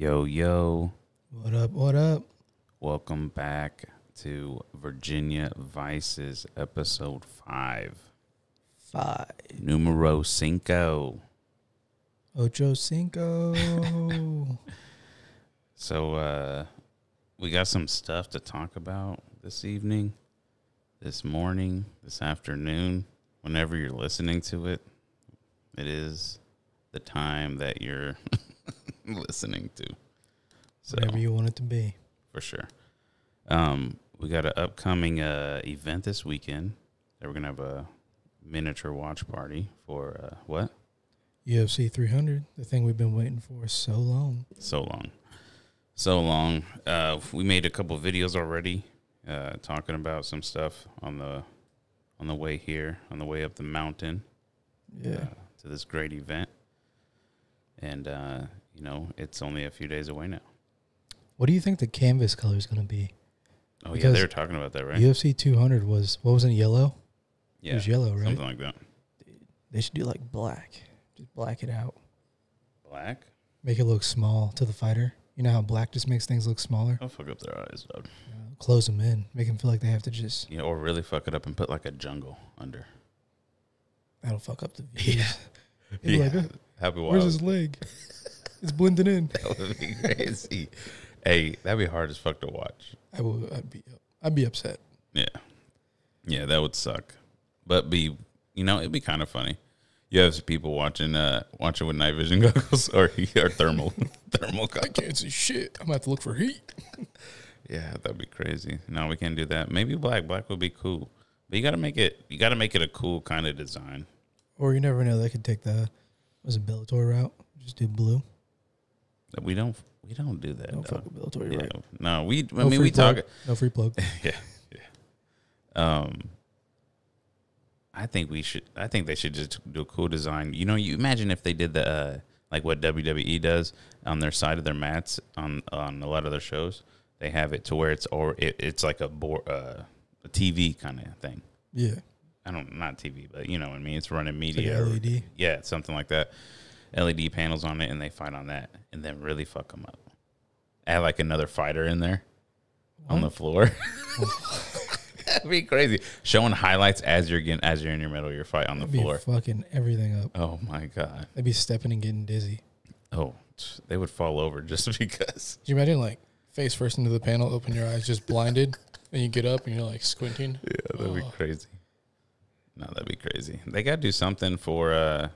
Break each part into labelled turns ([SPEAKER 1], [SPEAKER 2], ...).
[SPEAKER 1] Yo, yo.
[SPEAKER 2] What up? What up?
[SPEAKER 1] Welcome back to Virginia Vices, episode five.
[SPEAKER 2] Five.
[SPEAKER 1] Numero cinco.
[SPEAKER 2] Ocho cinco.
[SPEAKER 1] So, uh, we got some stuff to talk about this evening, this morning, this afternoon, whenever you're listening to it. It is the time that you're listening to. So,
[SPEAKER 2] Whatever you want it to be.
[SPEAKER 1] for sure. Um, we got an upcoming uh, event this weekend. That we're gonna have a miniature watch party for uh, what?
[SPEAKER 2] UFC 300, the thing we've been waiting for so long.
[SPEAKER 1] So long, so long. Uh, we made a couple videos already, uh, talking about some stuff on the on the way here, on the way up the mountain
[SPEAKER 2] Yeah.
[SPEAKER 1] uh, to this great event. And uh, you know, it's only a few days away now.
[SPEAKER 2] What do you think the canvas color is going to be?
[SPEAKER 1] Oh yeah, they were talking about that, right?
[SPEAKER 2] UFC 200 was, what was it, yellow?
[SPEAKER 1] Yeah, it
[SPEAKER 2] was yellow, right?
[SPEAKER 1] something like that.
[SPEAKER 2] They should do like black. Just black it out.
[SPEAKER 1] Black.
[SPEAKER 2] Make it look small to the fighter. You know how black just makes things look smaller?
[SPEAKER 1] I'll fuck up their eyes, dog.
[SPEAKER 2] Uh, close them in. Make them feel like they have to just,
[SPEAKER 1] Yeah, or really fuck it up and put like a jungle under.
[SPEAKER 2] that'll fuck up the views.
[SPEAKER 1] Yeah.
[SPEAKER 2] People
[SPEAKER 1] Yeah.
[SPEAKER 2] like, "Uh,
[SPEAKER 1] Happy
[SPEAKER 2] where's his leg? it's blending in.
[SPEAKER 1] That would be crazy. hey, that'd be hard as fuck to watch.
[SPEAKER 2] I will, I'd be, I'd be upset.
[SPEAKER 1] Yeah. Yeah, that would suck. But be you know, it'd be kind of funny. You have some people watching uh watching with night vision goggles or or thermal thermal
[SPEAKER 2] I can't see shit. I'm gonna have to look for heat.
[SPEAKER 1] Yeah, that'd be crazy. No, we can't do that. Maybe black. Black would be cool. But you gotta make it you gotta make it a cool kind of design.
[SPEAKER 2] Or you never know. They could take the was it Bellator route. Just do blue.
[SPEAKER 1] That We don't we don't do that.
[SPEAKER 2] Don't
[SPEAKER 1] dog.
[SPEAKER 2] fuck with Bellator.
[SPEAKER 1] Yeah.
[SPEAKER 2] Right.
[SPEAKER 1] No, we I
[SPEAKER 2] No
[SPEAKER 1] mean we
[SPEAKER 2] plug.
[SPEAKER 1] talk
[SPEAKER 2] No free plug.
[SPEAKER 1] yeah, yeah. Um, I think we should. I think they should just do a cool design. You know, you imagine if they did the uh, like what WWE does on their side of their mats on on a lot of their shows. They have it to where it's or it, it's like a board, uh, a TV kind of thing.
[SPEAKER 2] Yeah.
[SPEAKER 1] I don't not TV, but you know what I mean. It's running
[SPEAKER 2] It's like
[SPEAKER 1] media. or- yeah, something like that. LED panels on it, and they fight on that, and then really fuck them up. Add like another fighter in there on the floor. That'd be crazy. Showing highlights as you're getting as you're in your middle of your fight on the
[SPEAKER 2] That'd be
[SPEAKER 1] floor.
[SPEAKER 2] fucking everything up.
[SPEAKER 1] Oh my god.
[SPEAKER 2] They'd be stepping and getting dizzy.
[SPEAKER 1] Oh, they would fall over just because.
[SPEAKER 2] Can you imagine like face first into the panel, open your eyes, just blinded, and you get up and you're like squinting.
[SPEAKER 1] Yeah, that'd be
[SPEAKER 2] Oh.
[SPEAKER 1] crazy. No, that'd be crazy. They got to do something for. uh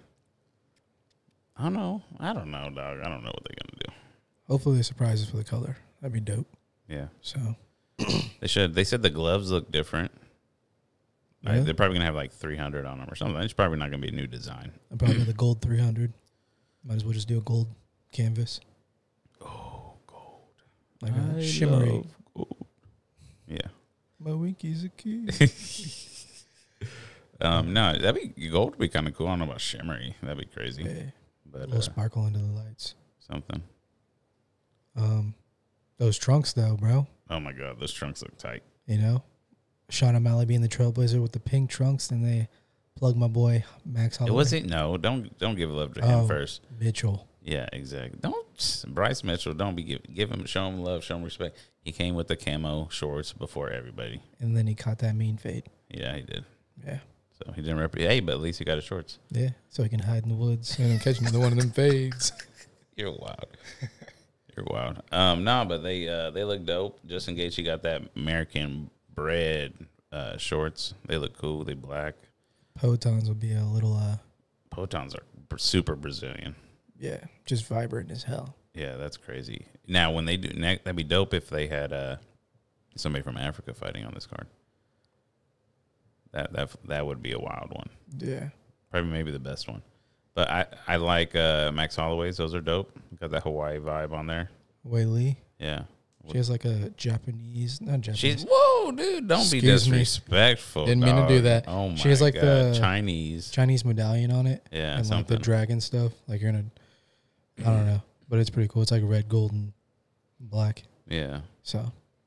[SPEAKER 1] I don't know. I don't know, dog. I don't know what they're gonna do.
[SPEAKER 2] Hopefully they surprise us with the color. That'd be dope.
[SPEAKER 1] Yeah.
[SPEAKER 2] So
[SPEAKER 1] They should. They said the gloves look different. Like, they're probably gonna have like 300 on them or something. It's probably not gonna be a new design.
[SPEAKER 2] I'm probably the gold 300. Might as well just do a gold canvas,
[SPEAKER 1] Oh, gold.
[SPEAKER 2] like
[SPEAKER 1] I
[SPEAKER 2] a shimmery.
[SPEAKER 1] love gold. Yeah.
[SPEAKER 2] My winky's a key.
[SPEAKER 1] Um. No, that'd be gold. Would be kind of cool. I don't know about shimmery. That'd be crazy.
[SPEAKER 2] Yeah, a little
[SPEAKER 1] uh,
[SPEAKER 2] sparkle into the lights.
[SPEAKER 1] something.
[SPEAKER 2] Um, those trunks though, bro.
[SPEAKER 1] Oh my god, those trunks look tight.
[SPEAKER 2] You know, Sean O'Malley being the trailblazer with the pink trunks, and they plug my boy Max
[SPEAKER 1] It wasn't. No, don't don't give love to him
[SPEAKER 2] Oh.
[SPEAKER 1] first.
[SPEAKER 2] Mitchell.
[SPEAKER 1] Yeah, exactly. Don't Bryce Mitchell. Don't be give, give him show him love, show him respect. He came with the camo shorts before everybody.
[SPEAKER 2] And then he caught that mean fade.
[SPEAKER 1] Yeah, he did.
[SPEAKER 2] Yeah.
[SPEAKER 1] So he didn't rep. Hey, but at least he got his shorts.
[SPEAKER 2] Yeah. So he can hide in the woods and catch another one of them fades.
[SPEAKER 1] You're wild. You're wild. Um, no, but they uh they look dope. Just in case you got that American bread uh shorts, they look cool. They black.
[SPEAKER 2] Poatan's would be a little, uh,
[SPEAKER 1] Poatan's are super Brazilian.
[SPEAKER 2] yeah, just vibrant as hell.
[SPEAKER 1] Yeah, that's crazy. Now, when they do, that'd be dope if they had uh somebody from Africa fighting on this card. That that that would be a wild one.
[SPEAKER 2] Yeah.
[SPEAKER 1] Probably maybe the best one. But I I like uh Max Holloway's. Those are dope. Got that Hawaii vibe on there.
[SPEAKER 2] Weili.
[SPEAKER 1] Yeah.
[SPEAKER 2] She has like a Japanese, not Japanese.
[SPEAKER 1] She's whoa, dude! Don't be
[SPEAKER 2] disrespectful. me. Didn't mean to do that.
[SPEAKER 1] Oh my
[SPEAKER 2] She has, like,
[SPEAKER 1] God.
[SPEAKER 2] the-
[SPEAKER 1] Chinese.
[SPEAKER 2] Chinese medallion on it.
[SPEAKER 1] Yeah,
[SPEAKER 2] and like
[SPEAKER 1] something.
[SPEAKER 2] the dragon stuff. Like you're in a, I don't know, but it's pretty cool. It's like red, gold, and black.
[SPEAKER 1] yeah,
[SPEAKER 2] So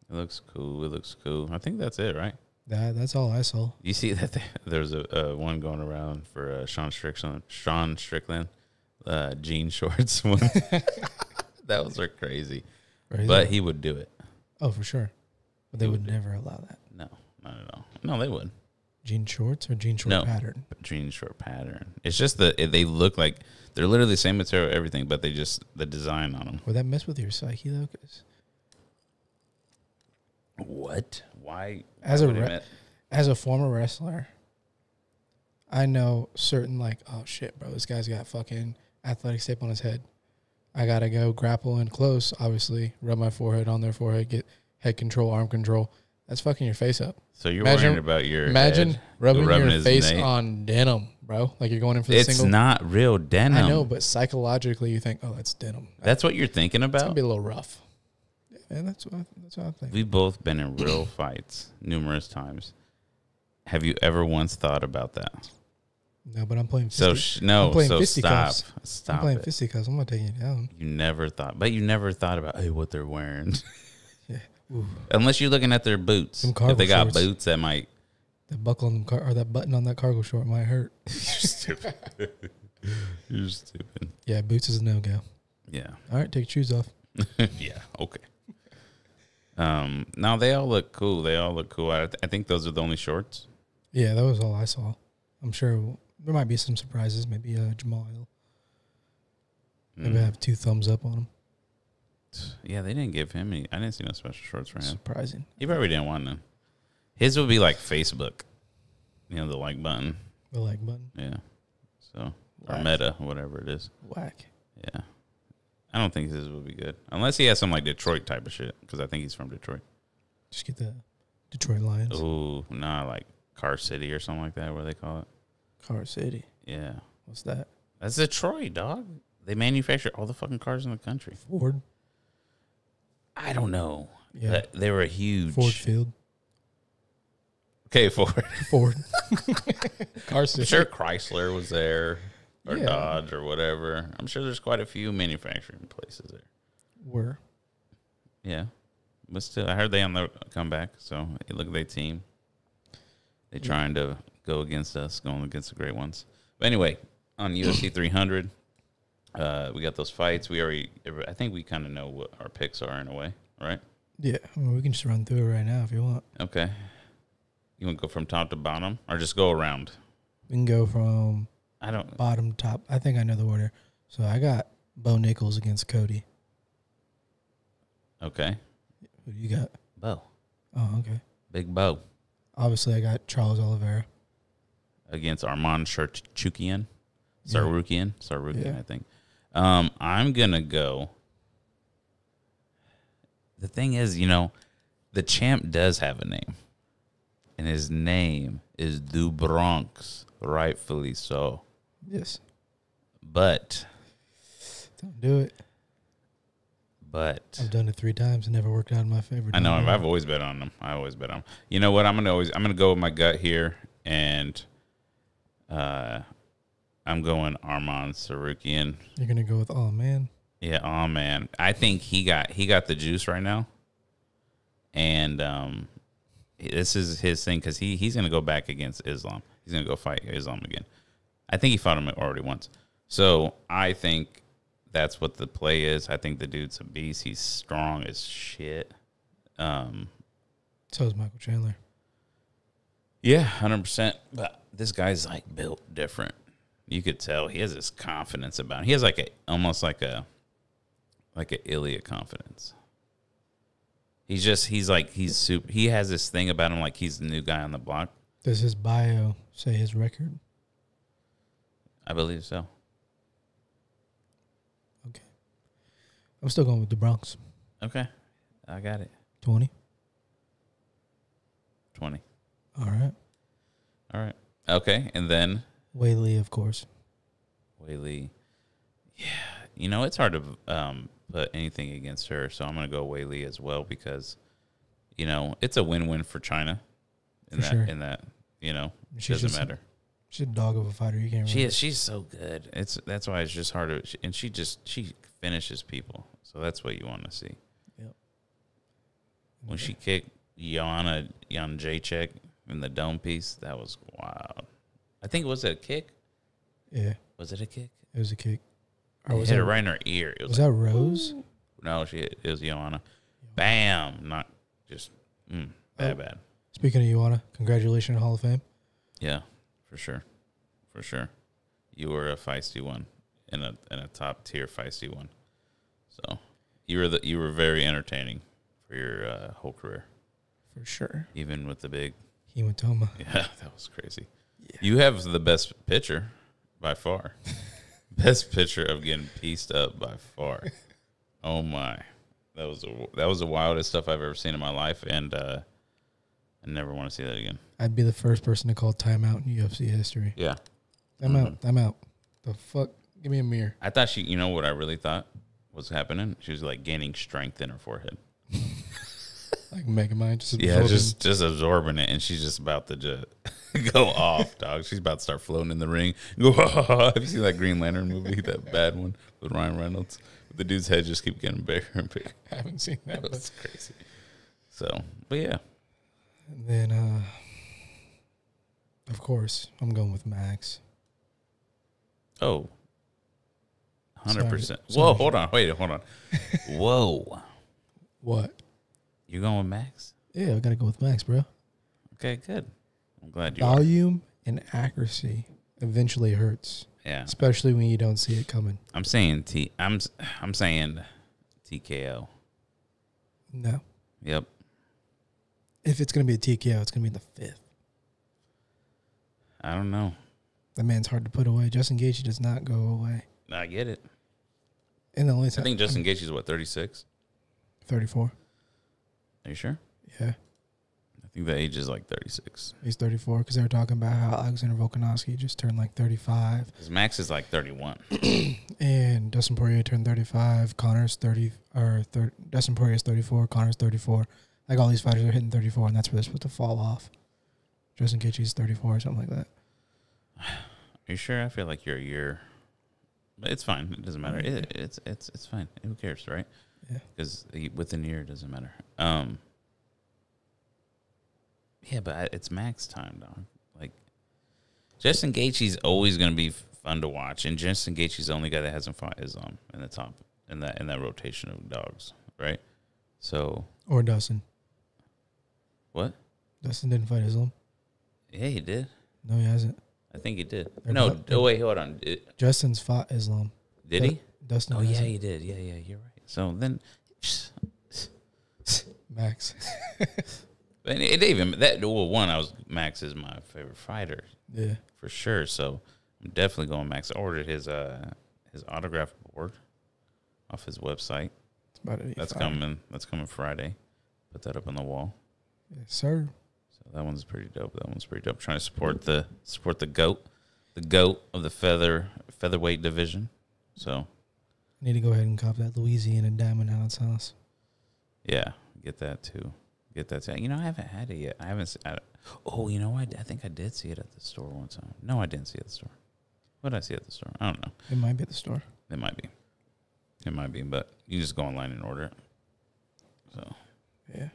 [SPEAKER 1] it looks cool. It looks cool. I think that's it, right?
[SPEAKER 2] That that's all I saw.
[SPEAKER 1] You see that th- there's a uh, one going around for uh, Sean Strickland. Sean Strickland, uh, jean shorts. one. that was are crazy. But he would do it.
[SPEAKER 2] oh, for sure. But they
[SPEAKER 1] He
[SPEAKER 2] would
[SPEAKER 1] would
[SPEAKER 2] never allow that.
[SPEAKER 1] No, not at all. No, they would.
[SPEAKER 2] Jean shorts or jean short
[SPEAKER 1] No.
[SPEAKER 2] pattern.
[SPEAKER 1] Jean short pattern. It's just that it- they look like they're literally the same material, everything, but they just the design on them.
[SPEAKER 2] Would that mess with your psyche though? 'Cause
[SPEAKER 1] What? Why?
[SPEAKER 2] As a re- as a former wrestler, I know certain like, oh shit, bro, this guy's got fucking athletic tape on his head. I gotta go grapple in close, obviously, rub my forehead on their forehead, get head control, arm control. That's fucking your face up.
[SPEAKER 1] so you're
[SPEAKER 2] Imagine-
[SPEAKER 1] worrying about your
[SPEAKER 2] Imagine
[SPEAKER 1] head.
[SPEAKER 2] rubbing,
[SPEAKER 1] rubbing
[SPEAKER 2] your face
[SPEAKER 1] nape.
[SPEAKER 2] on denim, bro. Like you're going in for the
[SPEAKER 1] It's
[SPEAKER 2] single.
[SPEAKER 1] not real denim.
[SPEAKER 2] I know, but psychologically, you think, oh, that's denim.
[SPEAKER 1] That's what you're thinking
[SPEAKER 2] It's gonna
[SPEAKER 1] about.
[SPEAKER 2] be a little rough. And that's what I, that's what I think.
[SPEAKER 1] We've both been in real fights numerous times. Have you ever once thought about that?
[SPEAKER 2] No, but I'm playing.
[SPEAKER 1] So sh- no,
[SPEAKER 2] I'm playing
[SPEAKER 1] so
[SPEAKER 2] fisticuffs.
[SPEAKER 1] stop,
[SPEAKER 2] I'm
[SPEAKER 1] stop
[SPEAKER 2] playing
[SPEAKER 1] it.
[SPEAKER 2] fisticuffs. I'm not taking you down.
[SPEAKER 1] You never thought, but you never thought about hey what they're wearing,
[SPEAKER 2] Yeah. Ooh.
[SPEAKER 1] unless you're looking at their boots. If they got
[SPEAKER 2] shorts.
[SPEAKER 1] boots, that might.
[SPEAKER 2] That buckle on them car- or that button on that cargo short might hurt.
[SPEAKER 1] you're stupid. you're stupid.
[SPEAKER 2] Yeah, boots is a no go.
[SPEAKER 1] Yeah.
[SPEAKER 2] All right, take your shoes off.
[SPEAKER 1] yeah. Okay. Um. Now they all look cool. They all look cool. I, th- I think those are the only shorts.
[SPEAKER 2] Yeah, that was all I saw. I'm sure there might be some surprises. Maybe uh, Jamal Hill. Maybe
[SPEAKER 1] Mm.
[SPEAKER 2] have two thumbs up on him.
[SPEAKER 1] Yeah, they didn't give him any. I didn't see no special shorts for him.
[SPEAKER 2] Surprising.
[SPEAKER 1] He probably didn't want them. His would be like Facebook, you know, the like button.
[SPEAKER 2] The like button.
[SPEAKER 1] Yeah. So or
[SPEAKER 2] Whack.
[SPEAKER 1] Meta, whatever it is.
[SPEAKER 2] Whack.
[SPEAKER 1] Yeah. I don't think his would be good unless he has some like Detroit type of shit because I think he's from Detroit.
[SPEAKER 2] Just get the Detroit Lions.
[SPEAKER 1] Ooh, nah, like Car City or something like that. What do they call it?
[SPEAKER 2] Car City.
[SPEAKER 1] Yeah,
[SPEAKER 2] What's that?
[SPEAKER 1] that's Detroit, dog. They manufacture all the fucking cars in the country.
[SPEAKER 2] Ford.
[SPEAKER 1] I don't know.
[SPEAKER 2] Yeah.
[SPEAKER 1] But they were a huge.
[SPEAKER 2] Ford Field.
[SPEAKER 1] Okay, Ford.
[SPEAKER 2] Ford. Car
[SPEAKER 1] I'm
[SPEAKER 2] City.
[SPEAKER 1] sure Chrysler was there or
[SPEAKER 2] Yeah.
[SPEAKER 1] Dodge or whatever. I'm sure there's quite a few manufacturing places there.
[SPEAKER 2] Were.
[SPEAKER 1] Yeah, but still, I heard they on the comeback. So hey, look at their team. They trying to go against us, going against the great ones. But anyway, on UFC 300, uh, we got those fights. We already, I think we kind of know what our picks are in a way, right?
[SPEAKER 2] Yeah. I mean, we can just run through it right now if you want.
[SPEAKER 1] Okay. You want to go from top to bottom, or just go around?
[SPEAKER 2] We can go from
[SPEAKER 1] I don't.
[SPEAKER 2] bottom top. I think I know the order. So I got Bo Nickal against Cody.
[SPEAKER 1] Okay,
[SPEAKER 2] Who do you got?
[SPEAKER 1] Bo,
[SPEAKER 2] Oh, okay.
[SPEAKER 1] Big Bo
[SPEAKER 2] Obviously, I got Charles Oliveira.
[SPEAKER 1] against Arman Charchukian,
[SPEAKER 2] Yeah.
[SPEAKER 1] Tsarukyan, Tsarukyan,
[SPEAKER 2] Yeah.
[SPEAKER 1] I think. Um, I'm gonna go. The thing is, you know, the champ does have a name, and his name is Do Bronx, rightfully so.
[SPEAKER 2] Yes.
[SPEAKER 1] But,
[SPEAKER 2] Don't do it.
[SPEAKER 1] but
[SPEAKER 2] I've done it three times and never worked out in my favor.
[SPEAKER 1] I know
[SPEAKER 2] Don't
[SPEAKER 1] I've always bet on them. I always bet on them. You know what? I'm gonna always I'm gonna go with my gut here, and uh, I'm going Arman Tsarukyan.
[SPEAKER 2] You're gonna go with oh man.
[SPEAKER 1] Yeah, oh man, I think he got he got the juice right now, and um, this is his thing because he he's gonna go back against Islam. He's gonna go fight Islam again. I think he fought him already once. So I think that's what the play is. I think the dude's a beast. He's strong as shit. Um,
[SPEAKER 2] So is Michael Chandler.
[SPEAKER 1] Yeah, hundred percent. But this guy's like built different. You could tell he has this confidence about him. He has like a almost like a like a Ilia confidence. He's just he's like he's super. He has this thing about him like he's the new guy on the block.
[SPEAKER 2] Does his bio say his record?
[SPEAKER 1] I believe so.
[SPEAKER 2] Okay. I'm still going with the Bronx.
[SPEAKER 1] Okay, I got it.
[SPEAKER 2] Twenty.
[SPEAKER 1] Twenty.
[SPEAKER 2] All right.
[SPEAKER 1] All right. Okay, and then
[SPEAKER 2] Weili, of course.
[SPEAKER 1] Weili. Yeah, you know it's hard to um, put anything against her, so I'm gonna go Weili as well because, you know, it's a win-win for China. In
[SPEAKER 2] For
[SPEAKER 1] that,
[SPEAKER 2] sure.
[SPEAKER 1] in that, you know,
[SPEAKER 2] She's
[SPEAKER 1] doesn't matter.
[SPEAKER 2] She's a dog of a fighter. You can't.
[SPEAKER 1] She
[SPEAKER 2] really-
[SPEAKER 1] is. She's so good. It's that's why it's just hard to. And she just she finishes people. So that's what you want to see.
[SPEAKER 2] Yep.
[SPEAKER 1] When she kicked Yana Jan Jacek in the dome piece, that was wild. I think it was it a kick?
[SPEAKER 2] Yeah,
[SPEAKER 1] Was it a kick?
[SPEAKER 2] it was a kick. Or was
[SPEAKER 1] hit
[SPEAKER 2] that,
[SPEAKER 1] her right in her ear. It was,
[SPEAKER 2] was
[SPEAKER 1] like,
[SPEAKER 2] that Rose?
[SPEAKER 1] no, she it was Joanna. Bam, not just mm, bad,
[SPEAKER 2] Oh.
[SPEAKER 1] bad.
[SPEAKER 2] Speaking of Joanna, congratulations Hall of Fame.
[SPEAKER 1] Yeah, for sure, for sure. You were a feisty one, in a in a top tier feisty one. So you were the you were very entertaining for your uh, whole career,
[SPEAKER 2] For sure.
[SPEAKER 1] even with the big.
[SPEAKER 2] Hematoma.
[SPEAKER 1] Yeah, that was crazy. You have the best pitcher by far. best pitcher of getting pieced up by far. Oh my, that was a, that was the wildest stuff I've ever seen in my life, and uh, I never want to see that again.
[SPEAKER 2] I'd be the first person to call timeout in UFC history.
[SPEAKER 1] Yeah,
[SPEAKER 2] I'm out.
[SPEAKER 1] Mm-hmm.
[SPEAKER 2] I'm out. The fuck? Give me a mirror.
[SPEAKER 1] I thought she. You know what I really thought was happening? She was like gaining strength in her forehead.
[SPEAKER 2] Like Megamind. Just
[SPEAKER 1] Yeah,
[SPEAKER 2] absorbing-
[SPEAKER 1] just just absorbing it, and she's just about to just go off, dog. She's about to start floating in the ring. Go. Have you seen that Green Lantern movie, that bad one with Ryan Reynolds? The dude's head just keep getting bigger and bigger.
[SPEAKER 2] I haven't seen that.
[SPEAKER 1] That's crazy. So, but yeah,
[SPEAKER 2] and then, uh, of course, I'm going with Max.
[SPEAKER 1] oh, 100 percent.
[SPEAKER 2] Sorry.
[SPEAKER 1] Whoa,
[SPEAKER 2] Sorry.
[SPEAKER 1] hold on, wait, hold on. Whoa,
[SPEAKER 2] What?
[SPEAKER 1] you going with Max?
[SPEAKER 2] Yeah, I gotta go with Max, bro.
[SPEAKER 1] Okay, good. I'm glad you. Are.
[SPEAKER 2] Volume and accuracy eventually hurts,
[SPEAKER 1] Yeah,
[SPEAKER 2] especially when you don't see it coming.
[SPEAKER 1] I'm saying T. I'm I'm saying TKO.
[SPEAKER 2] No.
[SPEAKER 1] Yep.
[SPEAKER 2] If it's gonna be a TKO, it's gonna be in the fifth.
[SPEAKER 1] I don't know.
[SPEAKER 2] That man's hard to put away. Justin Gaethje does not go away.
[SPEAKER 1] I get it.
[SPEAKER 2] And the only
[SPEAKER 1] I
[SPEAKER 2] time
[SPEAKER 1] think Justin Gaethje's what 36.
[SPEAKER 2] 34.
[SPEAKER 1] Are you sure?
[SPEAKER 2] Yeah,
[SPEAKER 1] I think the age is like 36.
[SPEAKER 2] he's 34 because they were talking about how Alexander Volkanovski just turned like 35,
[SPEAKER 1] Because Max is like 31.
[SPEAKER 2] and Dustin Poirier turned 35. Conor's 30 or 30, Dustin Poirier's 34. Conor's 34. Like all these fighters are hitting 34, and that's where they're supposed to fall off. Justin Gaethje's 34 or something like that.
[SPEAKER 1] Are you sure? I feel like you're a year. But it's fine. It doesn't matter. It, it's it's it's fine. Who cares, right?
[SPEAKER 2] Yeah.
[SPEAKER 1] Because within a year it doesn't matter. Um. Yeah, but I- it's max time, dog. Like Justin Gaethje's always going to be fun to watch, and Justin Gaethje's the only guy that hasn't fought Islam in the top in that in that rotation of dogs, right? So
[SPEAKER 2] Or Dustin.
[SPEAKER 1] What?
[SPEAKER 2] Dustin didn't fight Islam.
[SPEAKER 1] Yeah, he did.
[SPEAKER 2] No, he hasn't.
[SPEAKER 1] I think he did.
[SPEAKER 2] They're
[SPEAKER 1] no,
[SPEAKER 2] they're-
[SPEAKER 1] oh wait, hold on. Did,
[SPEAKER 2] Justin's fought Islam.
[SPEAKER 1] did he?
[SPEAKER 2] Dustin.
[SPEAKER 1] Oh yeah,
[SPEAKER 2] hasn't.
[SPEAKER 1] he did. Yeah, yeah, you're right. So then,
[SPEAKER 2] Max.
[SPEAKER 1] and it even that well, one I was Max is my favorite fighter
[SPEAKER 2] yeah.
[SPEAKER 1] for sure. So I'm definitely going Max. I ordered his uh his autograph board off his website.
[SPEAKER 2] It's about to
[SPEAKER 1] That's coming. That's coming Friday. Put that up on the wall.
[SPEAKER 2] Yes, sir.
[SPEAKER 1] So that one's pretty dope. That one's pretty dope. Trying to support the support the goat, the goat of the feather featherweight division. So
[SPEAKER 2] I need to go ahead and cop that Louisiana Diamond House house.
[SPEAKER 1] yeah, get that too. Get that too. You know, I haven't had it yet. I haven't. se- I, oh, you know, what? I think I did see it at the store one time. No, I didn't see it at the store. What did I see at the store? I don't know.
[SPEAKER 2] It might be at the store.
[SPEAKER 1] It might be. It might be, but you just go online and order it. So,
[SPEAKER 2] Yeah.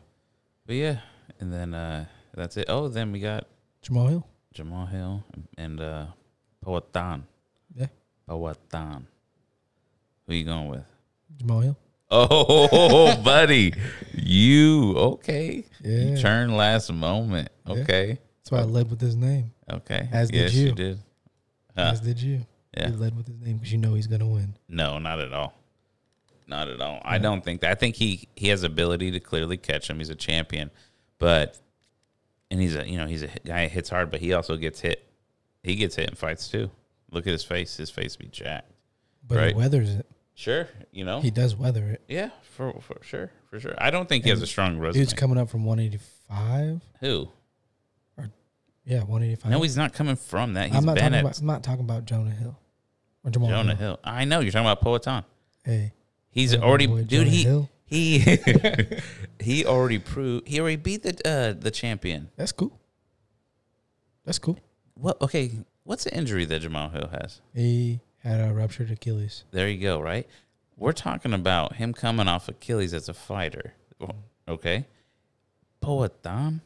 [SPEAKER 1] but yeah, and then uh that's it. Oh, then we got
[SPEAKER 2] Jamal Hill.
[SPEAKER 1] Jamal Hill and uh Poatan.
[SPEAKER 2] Yeah.
[SPEAKER 1] Poatan. Who you going with?
[SPEAKER 2] Jamal Hill.
[SPEAKER 1] Oh, buddy, you okay?
[SPEAKER 2] Yeah.
[SPEAKER 1] You turned last moment.
[SPEAKER 2] Yeah.
[SPEAKER 1] Okay,
[SPEAKER 2] That's why I led with his name.
[SPEAKER 1] okay.
[SPEAKER 2] As did
[SPEAKER 1] yes,
[SPEAKER 2] you.
[SPEAKER 1] did. Huh.
[SPEAKER 2] As did you.
[SPEAKER 1] Yeah.
[SPEAKER 2] You led with his name because you know he's gonna win.
[SPEAKER 1] No, not at all. Not at all. I don't think that. I think he he has ability to clearly catch him. He's a champion, but and he's a you know he's a guy that hits hard, but he also gets hit. He gets hit in fights too. Look at his face. His face be jacked.
[SPEAKER 2] But
[SPEAKER 1] Right.
[SPEAKER 2] he weathers it.
[SPEAKER 1] Sure, you know.
[SPEAKER 2] He does weather it.
[SPEAKER 1] yeah, for for sure, for sure. I don't think he has a strong resume.
[SPEAKER 2] Dude's coming up from 185.
[SPEAKER 1] Who?
[SPEAKER 2] Yeah, 185.
[SPEAKER 1] No, he's not coming from that. He's
[SPEAKER 2] I'm not talking
[SPEAKER 1] at
[SPEAKER 2] about. I'm not talking about Jonah Hill or Jamal
[SPEAKER 1] Jonah
[SPEAKER 2] Hill.
[SPEAKER 1] Hill. I know you're talking about Poatan.
[SPEAKER 2] Hey,
[SPEAKER 1] He's already, dude.
[SPEAKER 2] Jonah
[SPEAKER 1] He
[SPEAKER 2] Hill.
[SPEAKER 1] He he already proved. He already beat the uh, the champion.
[SPEAKER 2] that's cool. That's cool.
[SPEAKER 1] What? Okay, what's the injury that Jamal Hill has?
[SPEAKER 2] He had a ruptured Achilles.
[SPEAKER 1] There you go. Right. We're talking about him coming off Achilles as a fighter. Okay. Poatan.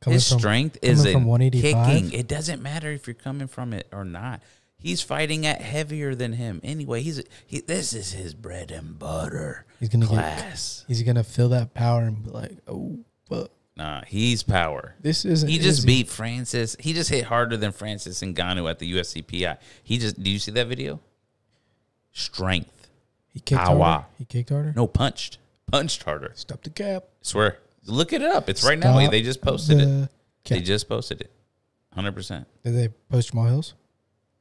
[SPEAKER 2] Coming
[SPEAKER 1] His
[SPEAKER 2] from-
[SPEAKER 1] strength is in
[SPEAKER 2] from 185?
[SPEAKER 1] kicking. It doesn't matter if you're coming from it or not. He's fighting at heavier than him. Anyway, he's he. This is his bread and butter
[SPEAKER 2] He's gonna get,
[SPEAKER 1] class.
[SPEAKER 2] he's gonna feel that power and be like, oh, but
[SPEAKER 1] Nah, he's power.
[SPEAKER 2] this isn't.
[SPEAKER 1] He just
[SPEAKER 2] easy.
[SPEAKER 1] beat Francis. He just hit harder than Francis Ngannou at the UFC PI. He just. Do you see that video? Strength.
[SPEAKER 2] He kicked
[SPEAKER 1] Power.
[SPEAKER 2] harder. He kicked harder.
[SPEAKER 1] No, punched. Punched harder.
[SPEAKER 2] Stop the cap.
[SPEAKER 1] swear. Look it up. It's right now. They just posted it.
[SPEAKER 2] the
[SPEAKER 1] They just posted it. Hundred percent.
[SPEAKER 2] Did they post Jamal Hills?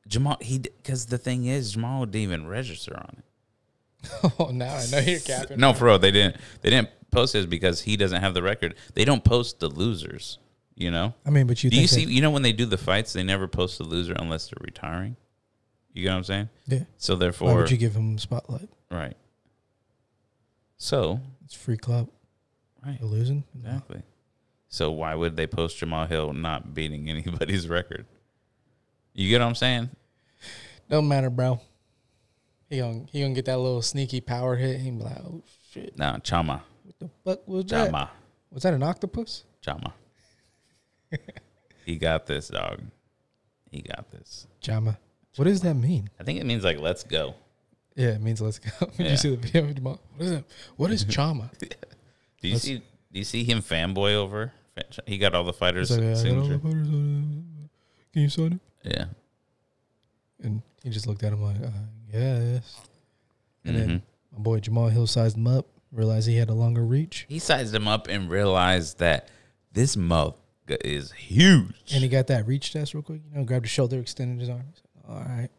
[SPEAKER 1] Jamal. He because the thing is Jamal didn't even register on it.
[SPEAKER 2] oh, now I know you're capping.
[SPEAKER 1] No, for real, they didn't. They didn't post his because he doesn't have the record. They don't post the losers. You know.
[SPEAKER 2] I mean, but you
[SPEAKER 1] Do you see? You know when they do the fights, they never post the loser unless they're retiring. You get what I'm saying?
[SPEAKER 2] yeah.
[SPEAKER 1] So therefore, Why
[SPEAKER 2] would you give him spotlight?
[SPEAKER 1] right. So
[SPEAKER 2] It's free club.
[SPEAKER 1] right,
[SPEAKER 2] You're losing. No.
[SPEAKER 1] exactly. So why would they post Jamal Hill not beating anybody's record? You get what I'm saying?
[SPEAKER 2] Don't matter, bro. He gonna he gonna get that little sneaky power hit. He be like, oh shit,
[SPEAKER 1] Nah, Chama,
[SPEAKER 2] what the fuck was that?
[SPEAKER 1] Chama,
[SPEAKER 2] Was that an octopus?
[SPEAKER 1] Chama. he got this, dog. He got this.
[SPEAKER 2] Chama. What does that mean?
[SPEAKER 1] I think it means like let's go.
[SPEAKER 2] Yeah, it means let's go. Did
[SPEAKER 1] Yeah.
[SPEAKER 2] you see the video? of Jamal? What is that? What is Chama?
[SPEAKER 1] Do you
[SPEAKER 2] Let's-
[SPEAKER 1] see? Do you see him fanboy over? He got all the fighters'
[SPEAKER 2] like, "I got all the
[SPEAKER 1] signature.
[SPEAKER 2] photos on it. Can you sign it?
[SPEAKER 1] Yeah.
[SPEAKER 2] And he just looked at him like, uh, yes. And
[SPEAKER 1] Mhm.
[SPEAKER 2] then my boy Jamal Hill sized him up, realized he had a longer reach,
[SPEAKER 1] He sized him up and realized that this mug is huge.
[SPEAKER 2] and he got that reach test real quick. You know, grabbed his shoulder, extended his arms. All right,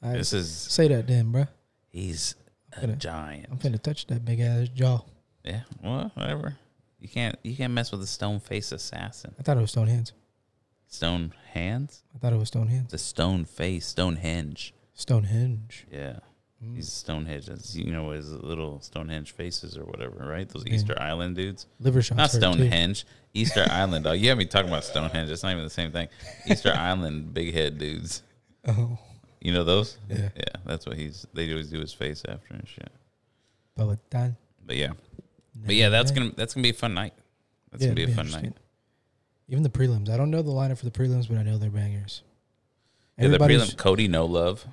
[SPEAKER 2] I
[SPEAKER 1] this is
[SPEAKER 2] say that then, bro.
[SPEAKER 1] he's a
[SPEAKER 2] gonna-
[SPEAKER 1] giant.
[SPEAKER 2] I'm finna touch that big ass jaw.
[SPEAKER 1] Yeah. Well, whatever. You can't you can't mess with a stone face assassin.
[SPEAKER 2] I thought it was stone hands.
[SPEAKER 1] Stone hands?
[SPEAKER 2] I thought it was stone hands.
[SPEAKER 1] The stone face, Stonehenge.
[SPEAKER 2] Stonehenge.
[SPEAKER 1] Yeah.
[SPEAKER 2] Mm.
[SPEAKER 1] He's Stonehenge. You know his little Stonehenge faces or whatever, right? Those
[SPEAKER 2] Yeah.
[SPEAKER 1] Easter Island dudes.
[SPEAKER 2] Liver shots.
[SPEAKER 1] Not
[SPEAKER 2] hurt, too.
[SPEAKER 1] Stonehenge. Easter Island. Oh, you have me talking about Stonehenge. It's not even the same thing. Easter Island big head dudes.
[SPEAKER 2] Oh,
[SPEAKER 1] You know those?
[SPEAKER 2] yeah.
[SPEAKER 1] Yeah, that's what he's. They always do his face after and shit. But yeah, but yeah, that's gonna that's gonna be a fun night. That's
[SPEAKER 2] Yeah,
[SPEAKER 1] gonna be a fun night.
[SPEAKER 2] Even the prelims. I don't know the lineup for the prelims, but I know they're bangers.
[SPEAKER 1] Yeah, the prelim. Cody No Love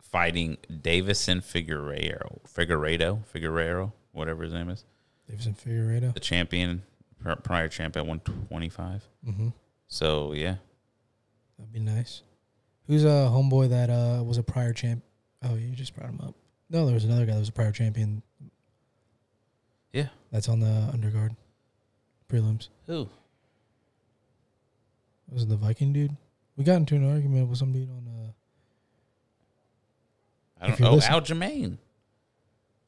[SPEAKER 1] fighting Deiveson Figueroa, Figueiredo, Figueroa, whatever his name is,
[SPEAKER 2] Deiveson Figueiredo.
[SPEAKER 1] the champion, pr- prior champion, one twenty five.
[SPEAKER 2] Mm-hmm.
[SPEAKER 1] So yeah,
[SPEAKER 2] That'd be nice. Who's a homeboy that uh was a prior champ? Oh, you just brought him up. No, there was another guy that was a prior champion.
[SPEAKER 1] Yeah.
[SPEAKER 2] That's on the underguard prelims.
[SPEAKER 1] who?
[SPEAKER 2] Was it the Viking dude? We got into an argument with some dude on uh
[SPEAKER 1] I don't
[SPEAKER 2] you
[SPEAKER 1] know.
[SPEAKER 2] listen-
[SPEAKER 1] Aljamain.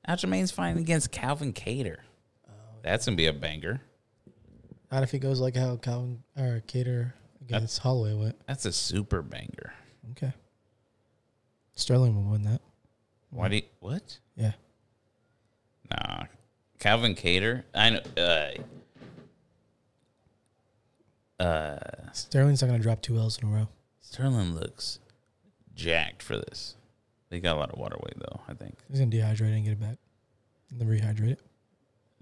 [SPEAKER 1] Aljamain's fighting against Calvin Kattar. That's gonna be a banger.
[SPEAKER 2] not if he goes like how Calvin or Kattar against Holloway went.
[SPEAKER 1] That's a super banger.
[SPEAKER 2] Okay. Sterling will win that.
[SPEAKER 1] Why do you, what?
[SPEAKER 2] Yeah.
[SPEAKER 1] Nah, Calvin Kattar. I know. Uh, uh,
[SPEAKER 2] Sterling's not gonna drop two L's in a row.
[SPEAKER 1] Sterling looks jacked for this. They got a lot of water weight though. I think.
[SPEAKER 2] He's gonna dehydrate and get it back. And then rehydrate it.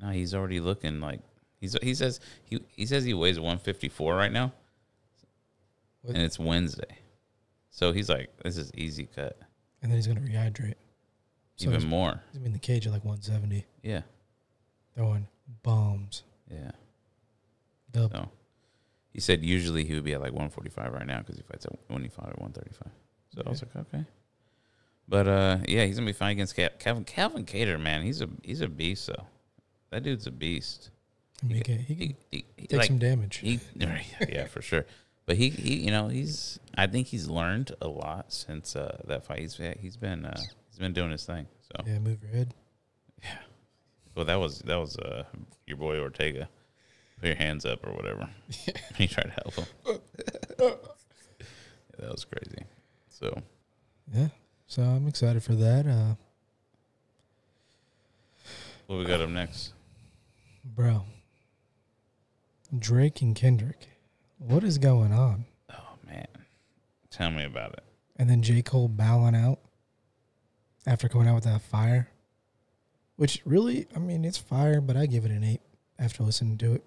[SPEAKER 1] No, he's already looking like he's. He says he he says he weighs one fifty four right now,
[SPEAKER 2] What?
[SPEAKER 1] and it's Wednesday, so he's like, this is easy cut.
[SPEAKER 2] And then he's gonna rehydrate. So
[SPEAKER 1] Even
[SPEAKER 2] he's,
[SPEAKER 1] more.
[SPEAKER 2] he's in the cage at like one seventy.
[SPEAKER 1] Yeah,
[SPEAKER 2] Throwing bombs.
[SPEAKER 1] yeah. So he said usually he would be at like 145 right now because he fights at when he fought at 135. So I was like, okay. But uh, yeah, he's gonna be fighting against Cal- Calvin Calvin Kattar, man. He's a he's a beast. though. that dude's a beast.
[SPEAKER 2] I mean, he,
[SPEAKER 1] can-
[SPEAKER 2] can, he can
[SPEAKER 1] He, he, he-
[SPEAKER 2] take
[SPEAKER 1] like,
[SPEAKER 2] some damage.
[SPEAKER 1] he yeah for sure. But he, he you know he's I think he's learned a lot since uh, that fight. He's he's been uh, he's been doing his thing. So
[SPEAKER 2] yeah, move your head. Yeah.
[SPEAKER 1] well that was that was uh, your boy Ortega. Put your hands up or whatever. he tried to help him. Yeah, that was crazy. So
[SPEAKER 2] Yeah. So I'm excited for that. Uh,
[SPEAKER 1] what we got up next?
[SPEAKER 2] bro. Drake and Kendrick. What is going on?
[SPEAKER 1] Oh man, tell me about it.
[SPEAKER 2] And then J. Cole bowing out after coming out with that fire. Which really, I mean, it's fire, but I give it an eight after listening to it.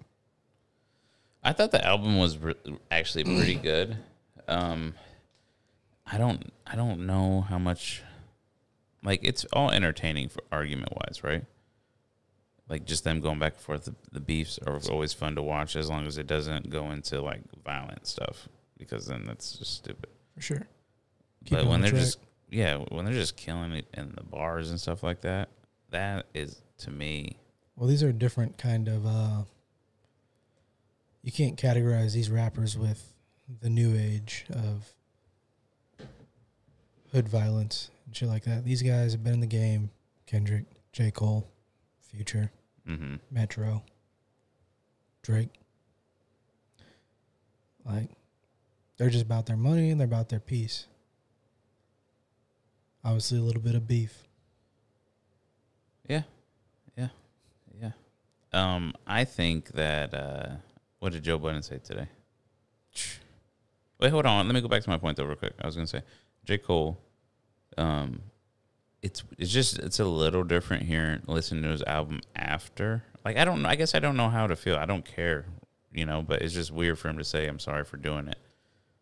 [SPEAKER 1] I thought the album was re- actually pretty good. Um, I don't I don't know how much like it's all entertaining for argument wise, right? Like just them going back and forth. The, the beefs are always fun to watch as long as it doesn't go into like violent stuff because then that's just stupid.
[SPEAKER 2] For sure. Keep
[SPEAKER 1] but when
[SPEAKER 2] on
[SPEAKER 1] they're
[SPEAKER 2] track.
[SPEAKER 1] just yeah, when they're just killing it in the bars and stuff like that, that is to me
[SPEAKER 2] Well, these are different kind of. uh You can't categorize these rappers with the new age of hood violence and shit like that. These guys have been in the game. Kendrick, J. Cole, Future,
[SPEAKER 1] hmm
[SPEAKER 2] Metro, Drake. Like, they're just about their money and they're about their peace. Obviously, a little bit of beef.
[SPEAKER 1] Yeah. Yeah. Yeah. Um, I think that uh what did Joe Budden say today? Wait, hold on. Let me go back to my point though real quick. I was gonna say J. Cole, um it's it's just it's a little different here listening to his album after. Like I don't I guess I don't know how to feel. I don't care, you know, but it's just weird for him to say I'm sorry for doing it.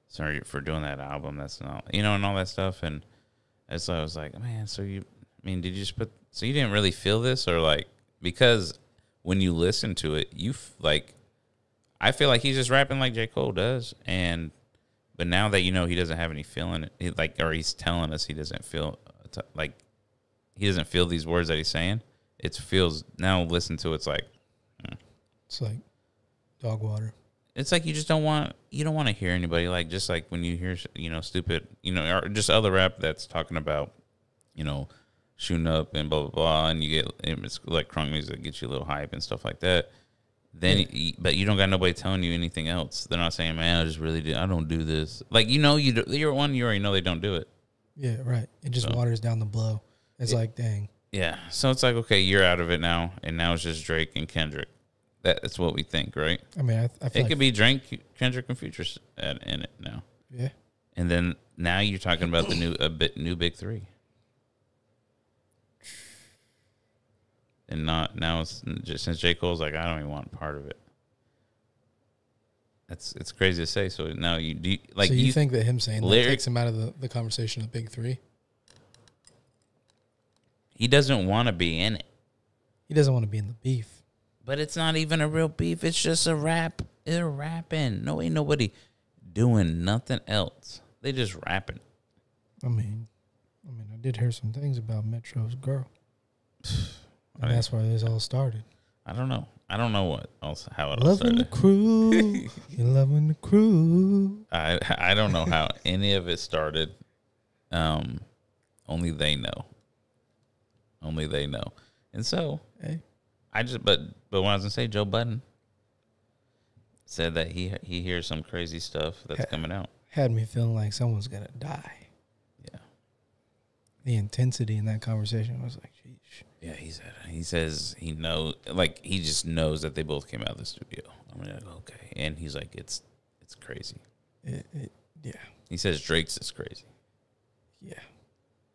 [SPEAKER 1] Sorry for doing that album. That's not you know, and all that stuff and and so I was like, man, so you I mean, did you just put so you didn't really feel this or like because when you listen to it, you f- like I feel like he's just rapping like J. Cole does and but now that you know he doesn't have any feeling he, like or he's telling us he doesn't feel t- like he doesn't feel these words that he's saying, it feels now listen to it's like hmm.
[SPEAKER 2] It's like dog water.
[SPEAKER 1] it's like you just don't want you don't want to hear anybody like just like when you hear you know stupid you know or just other rap that's talking about you know shooting up and blah blah blah and you get it's like crunk music that gets you a little hype and stuff like that then
[SPEAKER 2] Yeah.
[SPEAKER 1] but you don't got nobody telling you anything else they're not saying man i just really do i don't do this like you know you do, you're one you already know they don't do it
[SPEAKER 2] Yeah, right. It just
[SPEAKER 1] So-
[SPEAKER 2] waters down the blow. It's
[SPEAKER 1] Yeah.
[SPEAKER 2] like, dang.
[SPEAKER 1] yeah so it's like okay you're out of it now and now it's just drake and kendrick that, that's what we think right
[SPEAKER 2] I mean, I, I
[SPEAKER 1] it
[SPEAKER 2] like,
[SPEAKER 1] could be drake kendrick and future in it now
[SPEAKER 2] yeah.
[SPEAKER 1] And then now you're talking about the new a bit new big three. And not now it's just since J. Cole's like, I don't even want part of it. That's it's crazy to say. So now you do you, like
[SPEAKER 2] so you,
[SPEAKER 1] you,
[SPEAKER 2] think that him saying that takes him out of the, the conversation of big three?
[SPEAKER 1] he doesn't want to be in it.
[SPEAKER 2] He doesn't want to be in the beef.
[SPEAKER 1] But it's not even a real beef. It's just a rap. They're rapping. No ain't nobody doing nothing else. They just rapping.
[SPEAKER 2] I mean, I mean, I did hear some things about Metro's girl, and that's where this all started.
[SPEAKER 1] I don't know. I don't know what else how it all started.
[SPEAKER 2] Loving the crew, you're loving the crew.
[SPEAKER 1] I I don't know how any of it started. Um, only they know. Only they know. And so
[SPEAKER 2] Hey,
[SPEAKER 1] I just but but when I was gonna say Joe Budden said that he he hears some crazy stuff that's
[SPEAKER 2] Yeah.
[SPEAKER 1] coming out.
[SPEAKER 2] had me feeling like someone's gonna die.
[SPEAKER 1] Yeah.
[SPEAKER 2] The intensity in that conversation was like, sheesh.
[SPEAKER 1] Yeah, he said he says he knows like he just knows that they both came out of the studio. I'm like, okay. And he's like, it's it's crazy.
[SPEAKER 2] It, it, yeah,
[SPEAKER 1] He says Drake's is crazy.
[SPEAKER 2] yeah.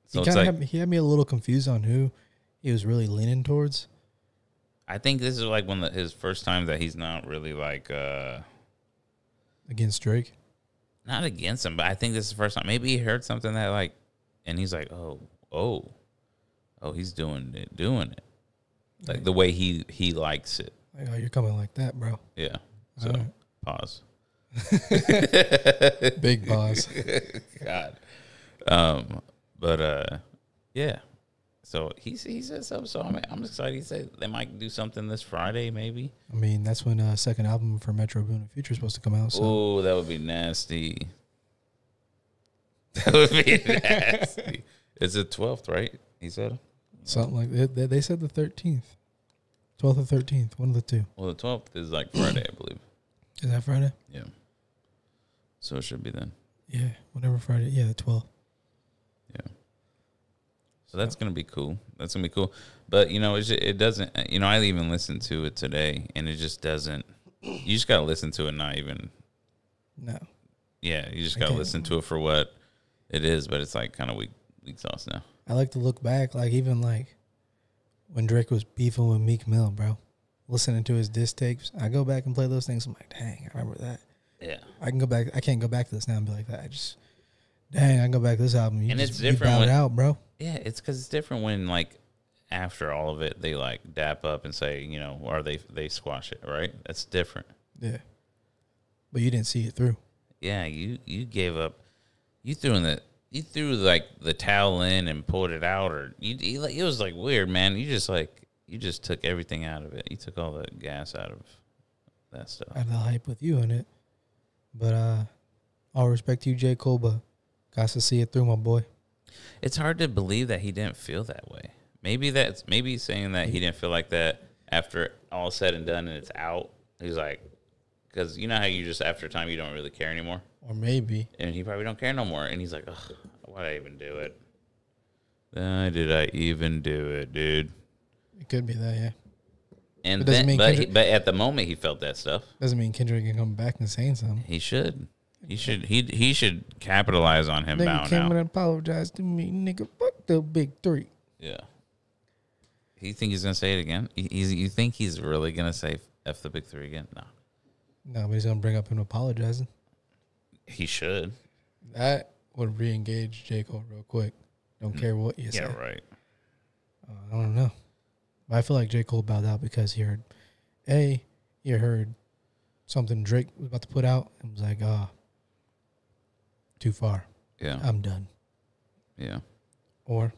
[SPEAKER 1] So
[SPEAKER 2] he kind of
[SPEAKER 1] like
[SPEAKER 2] had, me- he had me a little confused on who he was really leaning towards.
[SPEAKER 1] I think this is like one of his first times that he's not really like uh
[SPEAKER 2] against Drake.
[SPEAKER 1] not against him, but I think this is the first time. Maybe he heard something that like, and he's like, oh, oh, oh, he's doing it, doing it, like the way he he likes it.
[SPEAKER 2] Like, oh, you're coming like that, bro.
[SPEAKER 1] Yeah. So
[SPEAKER 2] Alright.
[SPEAKER 1] pause.
[SPEAKER 2] Big boss.
[SPEAKER 1] God. Um, but uh, yeah. So he he said something. So I'm I'm excited. He said they might do something this Friday, maybe.
[SPEAKER 2] I mean, that's when uh, second album for Metro Boomin and Future is supposed to come out. So
[SPEAKER 1] Oh, that would be nasty. That would be nasty. It's the twelfth, right? He said.
[SPEAKER 2] Something like that. They, they said the thirteenth, twelfth or thirteenth, one of the two.
[SPEAKER 1] Well, the twelfth is like Friday, I believe.
[SPEAKER 2] Is that Friday?
[SPEAKER 1] Yeah. So it should be then.
[SPEAKER 2] Yeah, whatever Friday. Yeah, the twelfth.
[SPEAKER 1] Yeah. So that's gonna be cool. That's gonna be cool. But you know, it's ju- it doesn't. Uh, you know, I even listened to it today, and it just doesn't. You just gotta listen to it, not even.
[SPEAKER 2] No,
[SPEAKER 1] Yeah, you just gotta listen to it for what it is. But it's like kind of weak, weak sauce now.
[SPEAKER 2] I like to look back, like even like when Drake was beefing with Meek Mill, bro. Listening to his diss tapes, I go back and play those things. I'm like, dang, I remember that.
[SPEAKER 1] Yeah.
[SPEAKER 2] I can go back. I can't go back to this now and be like that. I just dang, I can go back to this album. You
[SPEAKER 1] And
[SPEAKER 2] just,
[SPEAKER 1] it's different when-
[SPEAKER 2] out, bro.
[SPEAKER 1] Yeah, it's because it's different when like after all of it, they like dap up and say, you know, or they they squash it, right? That's different.
[SPEAKER 2] Yeah. But you didn't see it through.
[SPEAKER 1] Yeah, you you gave up. You threw in the you threw like the towel in and pulled it out, or you, you like it was like weird, man. You just like you just took everything out of it. You took all the gas out of that stuff.
[SPEAKER 2] I had the hype with you in it. But uh all respect to you, J. Cole, but got to see it through, my boy.
[SPEAKER 1] It's hard to believe that he didn't feel that way. Maybe that's maybe saying that he didn't feel like that after all said and done and it's out. He's like, because you know how you just after time you don't really care anymore,
[SPEAKER 2] Or maybe.
[SPEAKER 1] and he probably don't care no more. And he's like, Ugh, why did I even do it? Why did I even do it, dude?
[SPEAKER 2] It could be that, yeah.
[SPEAKER 1] And
[SPEAKER 2] doesn't
[SPEAKER 1] then, but he, but at the moment he felt that stuff.
[SPEAKER 2] Doesn't mean Kendrick can come back and say something.
[SPEAKER 1] He should. He should. He he should capitalize on him
[SPEAKER 2] Nigga came
[SPEAKER 1] out.
[SPEAKER 2] and apologized to me, nigga. Fuck the big three.
[SPEAKER 1] Yeah. You think he's gonna say it again? He- He's, you think he's really gonna say "f the big three again? No,
[SPEAKER 2] No, but he's gonna bring up him apologizing.
[SPEAKER 1] he should.
[SPEAKER 2] That would re-engage J. Cole real quick. Don't care what you say.
[SPEAKER 1] Yeah, right.
[SPEAKER 2] Uh, I don't know. But I feel like J. Cole bowed out because he heard, A, he heard something Drake was about to put out and was like, ah, too far.
[SPEAKER 1] Yeah,
[SPEAKER 2] I'm done.
[SPEAKER 1] yeah.
[SPEAKER 2] Or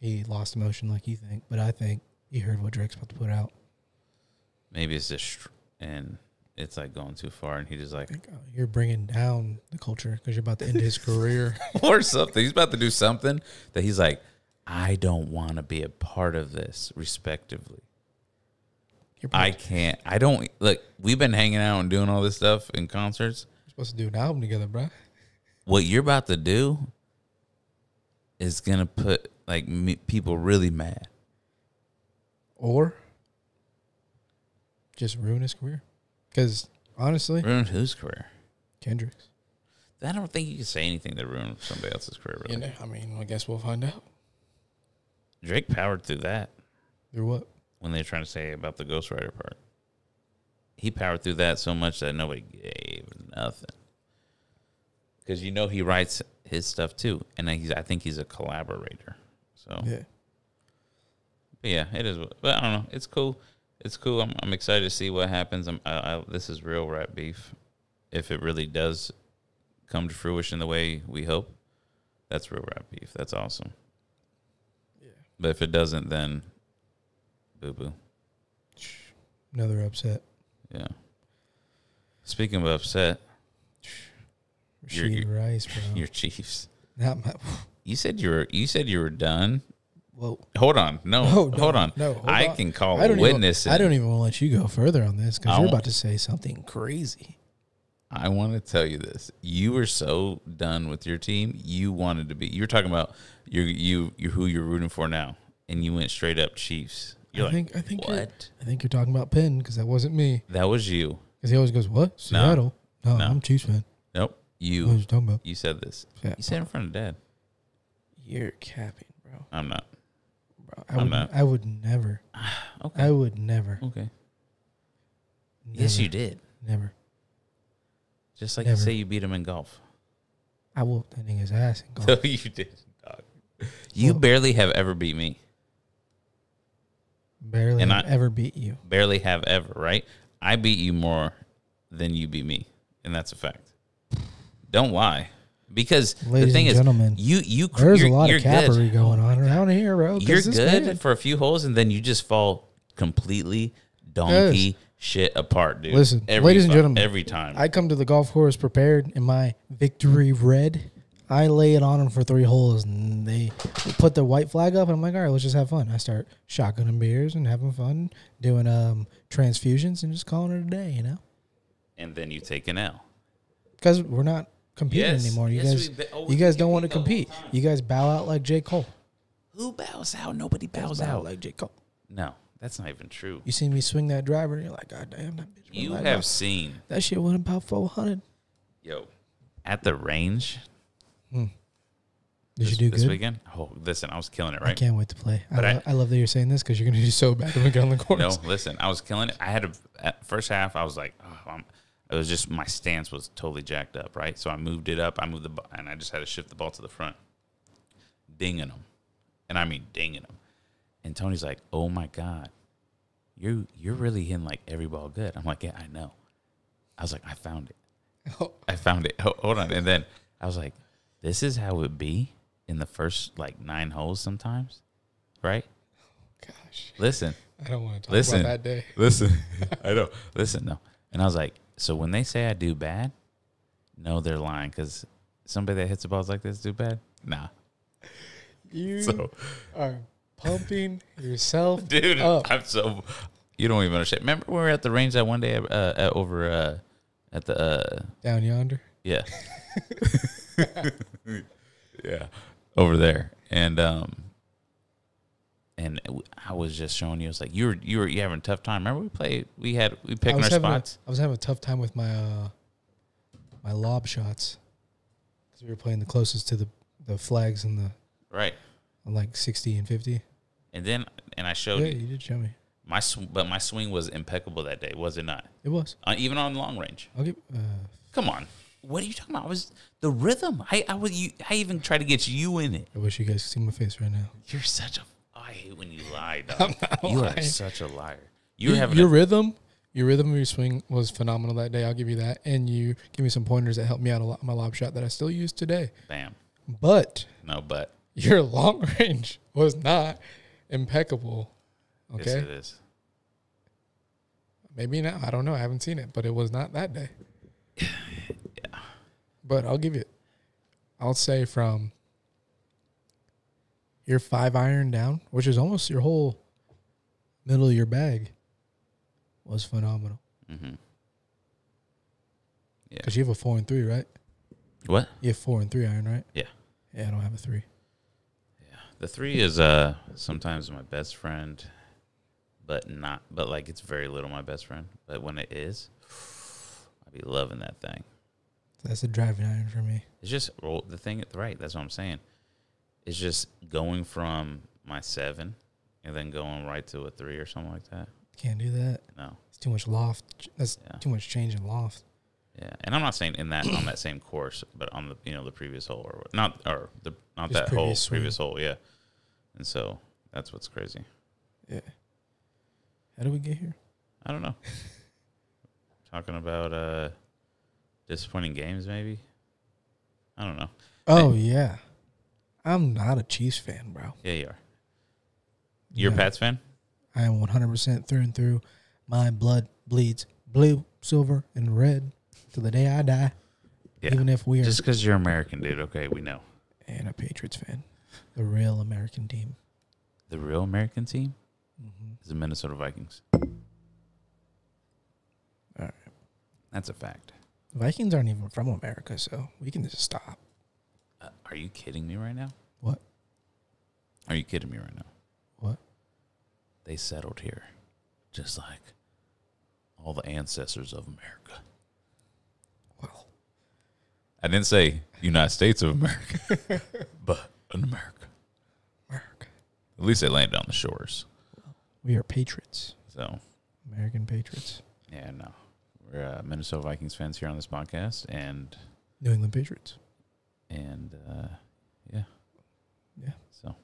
[SPEAKER 2] he lost emotion like you think. But I think he heard what Drake's about to put out.
[SPEAKER 1] Maybe it's just and it's like going too far, and he just like
[SPEAKER 2] oh, you're bringing down the culture because you're about to end his career.
[SPEAKER 1] or something. He's about to do something that he's like, I don't want to be a part of this, respectively. I can't. I don't look. We've been hanging out and doing all this stuff in concerts.
[SPEAKER 2] We're supposed to do an album together, bro.
[SPEAKER 1] What you're about to do is gonna put like me, people really mad.
[SPEAKER 2] Or just ruin his career. Because honestly,
[SPEAKER 1] Ruin whose career?
[SPEAKER 2] Kendrick's.
[SPEAKER 1] I don't think you can say anything that ruined somebody else's career. Really.
[SPEAKER 2] You know, I mean, I guess we'll find out.
[SPEAKER 1] Drake powered through that
[SPEAKER 2] Through what?
[SPEAKER 1] when they were trying to say about the ghostwriter part. He powered through that so much that nobody gave nothing. Because you know he writes his stuff too, and he's I think he's a collaborator. So
[SPEAKER 2] Yeah.
[SPEAKER 1] But yeah, it is. But I don't know. It's cool. It's cool. I'm, I'm excited to see what happens. I'm, I, I, this is real rap beef. If it really does come to fruition the way we hope, that's real rap beef. That's awesome.
[SPEAKER 2] Yeah.
[SPEAKER 1] But if it doesn't, then boo boo.
[SPEAKER 2] Another upset.
[SPEAKER 1] Yeah. Speaking of upset, You're-
[SPEAKER 2] Rashee Rice, bro.
[SPEAKER 1] your Chiefs.
[SPEAKER 2] Not my.
[SPEAKER 1] You said you were. You said you were done.
[SPEAKER 2] Whoa.
[SPEAKER 1] Hold on. No.
[SPEAKER 2] No,
[SPEAKER 1] hold on.
[SPEAKER 2] no, hold
[SPEAKER 1] I
[SPEAKER 2] on.
[SPEAKER 1] can call
[SPEAKER 2] I
[SPEAKER 1] witness.
[SPEAKER 2] Even, I don't even want to let you go further on this because you're about to say something crazy.
[SPEAKER 1] I want to tell you this. You were so done with your team. You wanted to be. You're talking about you you you who you're rooting for now, and you went straight up Chiefs. You're
[SPEAKER 2] I
[SPEAKER 1] like,
[SPEAKER 2] think. I think. You're,
[SPEAKER 1] what?
[SPEAKER 2] I think you're talking about Penn because that wasn't me.
[SPEAKER 1] That was you.
[SPEAKER 2] Because he always goes, "What Seattle? No,
[SPEAKER 1] No.
[SPEAKER 2] I'm Chiefs fan."
[SPEAKER 1] Nope.
[SPEAKER 2] What
[SPEAKER 1] You.
[SPEAKER 2] was you talking about?
[SPEAKER 1] You said this.
[SPEAKER 2] Yeah.
[SPEAKER 1] You said in front of Dad.
[SPEAKER 2] You're capping, bro.
[SPEAKER 1] I'm not.
[SPEAKER 2] I would. I would never.
[SPEAKER 1] Okay.
[SPEAKER 2] I would never.
[SPEAKER 1] okay. Yes, you did.
[SPEAKER 2] Never.
[SPEAKER 1] Just like
[SPEAKER 2] Never.
[SPEAKER 1] you say you beat him in golf.
[SPEAKER 2] I whooped that nigga's ass in golf.
[SPEAKER 1] No, you did. Dog. You
[SPEAKER 2] Well-
[SPEAKER 1] barely have ever beat me.
[SPEAKER 2] Barely
[SPEAKER 1] And
[SPEAKER 2] have
[SPEAKER 1] I-
[SPEAKER 2] ever beat you.
[SPEAKER 1] Barely have ever. Right? I beat you more than you beat me, and that's a fact. Don't lie, because the thing is,
[SPEAKER 2] gentlemen,
[SPEAKER 1] you you
[SPEAKER 2] There's a lot of cappery going on around here, bro.
[SPEAKER 1] You're good
[SPEAKER 2] man-
[SPEAKER 1] for a few holes, and then you just fall completely donkey shit apart, dude.
[SPEAKER 2] Listen,
[SPEAKER 1] Every
[SPEAKER 2] ladies and gentlemen,
[SPEAKER 1] every time.
[SPEAKER 2] I come to the golf course prepared in my victory red. I lay it on them for three holes, and they put the white flag up. And I'm like, all right, let's just have fun. I start shotgunning beers and having fun, doing um transfusions, and just calling it a day. You know,
[SPEAKER 1] and then you take an L.
[SPEAKER 2] because we're not competing
[SPEAKER 1] Yes.
[SPEAKER 2] anymore. You
[SPEAKER 1] Yes,
[SPEAKER 2] guys,
[SPEAKER 1] we
[SPEAKER 2] you guys don't want to
[SPEAKER 1] compete the whole
[SPEAKER 2] compete.
[SPEAKER 1] time.
[SPEAKER 2] You guys bow out like J Cole.
[SPEAKER 1] Who bows out? Nobody bows
[SPEAKER 2] Bow
[SPEAKER 1] out.
[SPEAKER 2] like J Cole.
[SPEAKER 1] No, that's not even true.
[SPEAKER 2] You see me swing that driver, and you're like, God damn, that bitch.
[SPEAKER 1] You
[SPEAKER 2] like
[SPEAKER 1] have
[SPEAKER 2] that.
[SPEAKER 1] seen,
[SPEAKER 2] that shit went about four hundred.
[SPEAKER 1] yo, at the range. Hmm.
[SPEAKER 2] Did
[SPEAKER 1] this,
[SPEAKER 2] you do
[SPEAKER 1] this
[SPEAKER 2] good?
[SPEAKER 1] weekend? Oh, listen, I was killing it, right?
[SPEAKER 2] I can't wait to play. I,
[SPEAKER 1] But I-
[SPEAKER 2] lo- I love that you're saying this because you're gonna do so bad when we get on the course.
[SPEAKER 1] No, listen, I was killing it. I had a at first half. I was like, oh, I'm, It was just my stance was totally jacked up, right? So I moved it up. I moved the ball, and I just had to shift the ball to the front, dinging them, and I mean dinging them. And Tony's like, "Oh my god, you you're really hitting like every ball good." I'm like, "Yeah, I know." I was like, "I found it. I found it. Hold on." And then I was like, "This is how it be in the first like nine holes sometimes, right?"
[SPEAKER 2] gosh.
[SPEAKER 1] Listen,
[SPEAKER 2] I don't want to talk
[SPEAKER 1] Listen.
[SPEAKER 2] about that day.
[SPEAKER 1] listen. I know. Listen, no. And I was like, so when they say I do bad, no, they're lying because somebody that hits the balls like this do bad. Nah.
[SPEAKER 2] You
[SPEAKER 1] So,
[SPEAKER 2] are pumping yourself
[SPEAKER 1] dude,
[SPEAKER 2] up.
[SPEAKER 1] I'm so. You don't even understand. Remember when we were at the range that one day uh, at, over uh, at the uh,
[SPEAKER 2] down yonder.
[SPEAKER 1] yeah, yeah, over there, and um, and I was just showing you. I was like, you were you were you having a tough time. Remember we played. We had we picked our
[SPEAKER 2] having a,
[SPEAKER 1] spots.
[SPEAKER 2] I was having a tough time with my uh, my lob shots because we were playing the closest to the the flags and the
[SPEAKER 1] Right.
[SPEAKER 2] like sixty and fifty.
[SPEAKER 1] And then and I showed
[SPEAKER 2] Yeah,
[SPEAKER 1] you
[SPEAKER 2] you did show me.
[SPEAKER 1] my sw- but my swing was impeccable that day, was it not?
[SPEAKER 2] It was.
[SPEAKER 1] Uh, even on long range.
[SPEAKER 2] I'll give. Uh,
[SPEAKER 1] Come on. What are you talking about? I was the rhythm. I I was you. I even tried to get you in it.
[SPEAKER 2] I wish you guys could see my face right now.
[SPEAKER 1] You're such a. I hate when you lie, dog. You are such a liar. You having
[SPEAKER 2] your rhythm, your rhythm of your swing was phenomenal that day. I'll give you that, and you give me some pointers that helped me out a lot. My lob shot that I still use today,
[SPEAKER 1] bam.
[SPEAKER 2] but
[SPEAKER 1] No, but
[SPEAKER 2] your long range was not impeccable.
[SPEAKER 1] yes,
[SPEAKER 2] Okay,
[SPEAKER 1] it is.
[SPEAKER 2] maybe now I don't know. I haven't seen it, but it was not that day. Yeah. But I'll give you. I'll say from your five iron down, which is almost your whole middle of your bag, was phenomenal.
[SPEAKER 1] Mm-hmm. Yeah.
[SPEAKER 2] Because you have a four and three, right?
[SPEAKER 1] What?
[SPEAKER 2] You have four and three iron, right?
[SPEAKER 1] Yeah.
[SPEAKER 2] Yeah, I don't have a three.
[SPEAKER 1] Yeah, The three is uh sometimes my best friend, but not. But like it's very little my best friend. But when it is, I be loving that thing.
[SPEAKER 2] That's a driving iron for me.
[SPEAKER 1] It's just well, the thing, right? That's what I'm saying. It's just going from my seven and then going right to a three or something like that.
[SPEAKER 2] Can't do that.
[SPEAKER 1] No,
[SPEAKER 2] It's too much loft. That's
[SPEAKER 1] Yeah.
[SPEAKER 2] too much change in loft.
[SPEAKER 1] yeah, and I'm not saying in that on that same course, but on the you know the previous hole or not or the not
[SPEAKER 2] Just
[SPEAKER 1] that whole
[SPEAKER 2] previous swing.
[SPEAKER 1] previous hole, yeah. And so that's what's crazy.
[SPEAKER 2] Yeah. How do we get here?
[SPEAKER 1] I don't know. Talking about uh disappointing games, maybe. I don't know.
[SPEAKER 2] Oh yeah, I'm not a Chiefs fan, bro.
[SPEAKER 1] Yeah, you are. You're a Pats fan?
[SPEAKER 2] I am 100 percent through and through. My blood bleeds blue, silver, and red to the day I die.
[SPEAKER 1] Yeah.
[SPEAKER 2] Even if we are
[SPEAKER 1] Just because you're American, dude. Okay, we know.
[SPEAKER 2] and a Patriots fan, the real American team.
[SPEAKER 1] The real American team
[SPEAKER 2] Mm-hmm.
[SPEAKER 1] is the Minnesota Vikings.
[SPEAKER 2] All right.
[SPEAKER 1] That's a fact.
[SPEAKER 2] The Vikings aren't even from America, so we can just stop.
[SPEAKER 1] Are you kidding me right now?
[SPEAKER 2] What?
[SPEAKER 1] Are you kidding me right now?
[SPEAKER 2] What?
[SPEAKER 1] They settled here, just like all the ancestors of America.
[SPEAKER 2] Well,
[SPEAKER 1] I didn't say United States of America, but in America.
[SPEAKER 2] America.
[SPEAKER 1] At least they landed on the shores.
[SPEAKER 2] We are patriots,
[SPEAKER 1] So
[SPEAKER 2] American patriots,
[SPEAKER 1] yeah, no, we're uh, Minnesota Vikings fans here on this podcast, and
[SPEAKER 2] New England Patriots.
[SPEAKER 1] And uh, yeah,
[SPEAKER 2] Yeah.
[SPEAKER 1] So,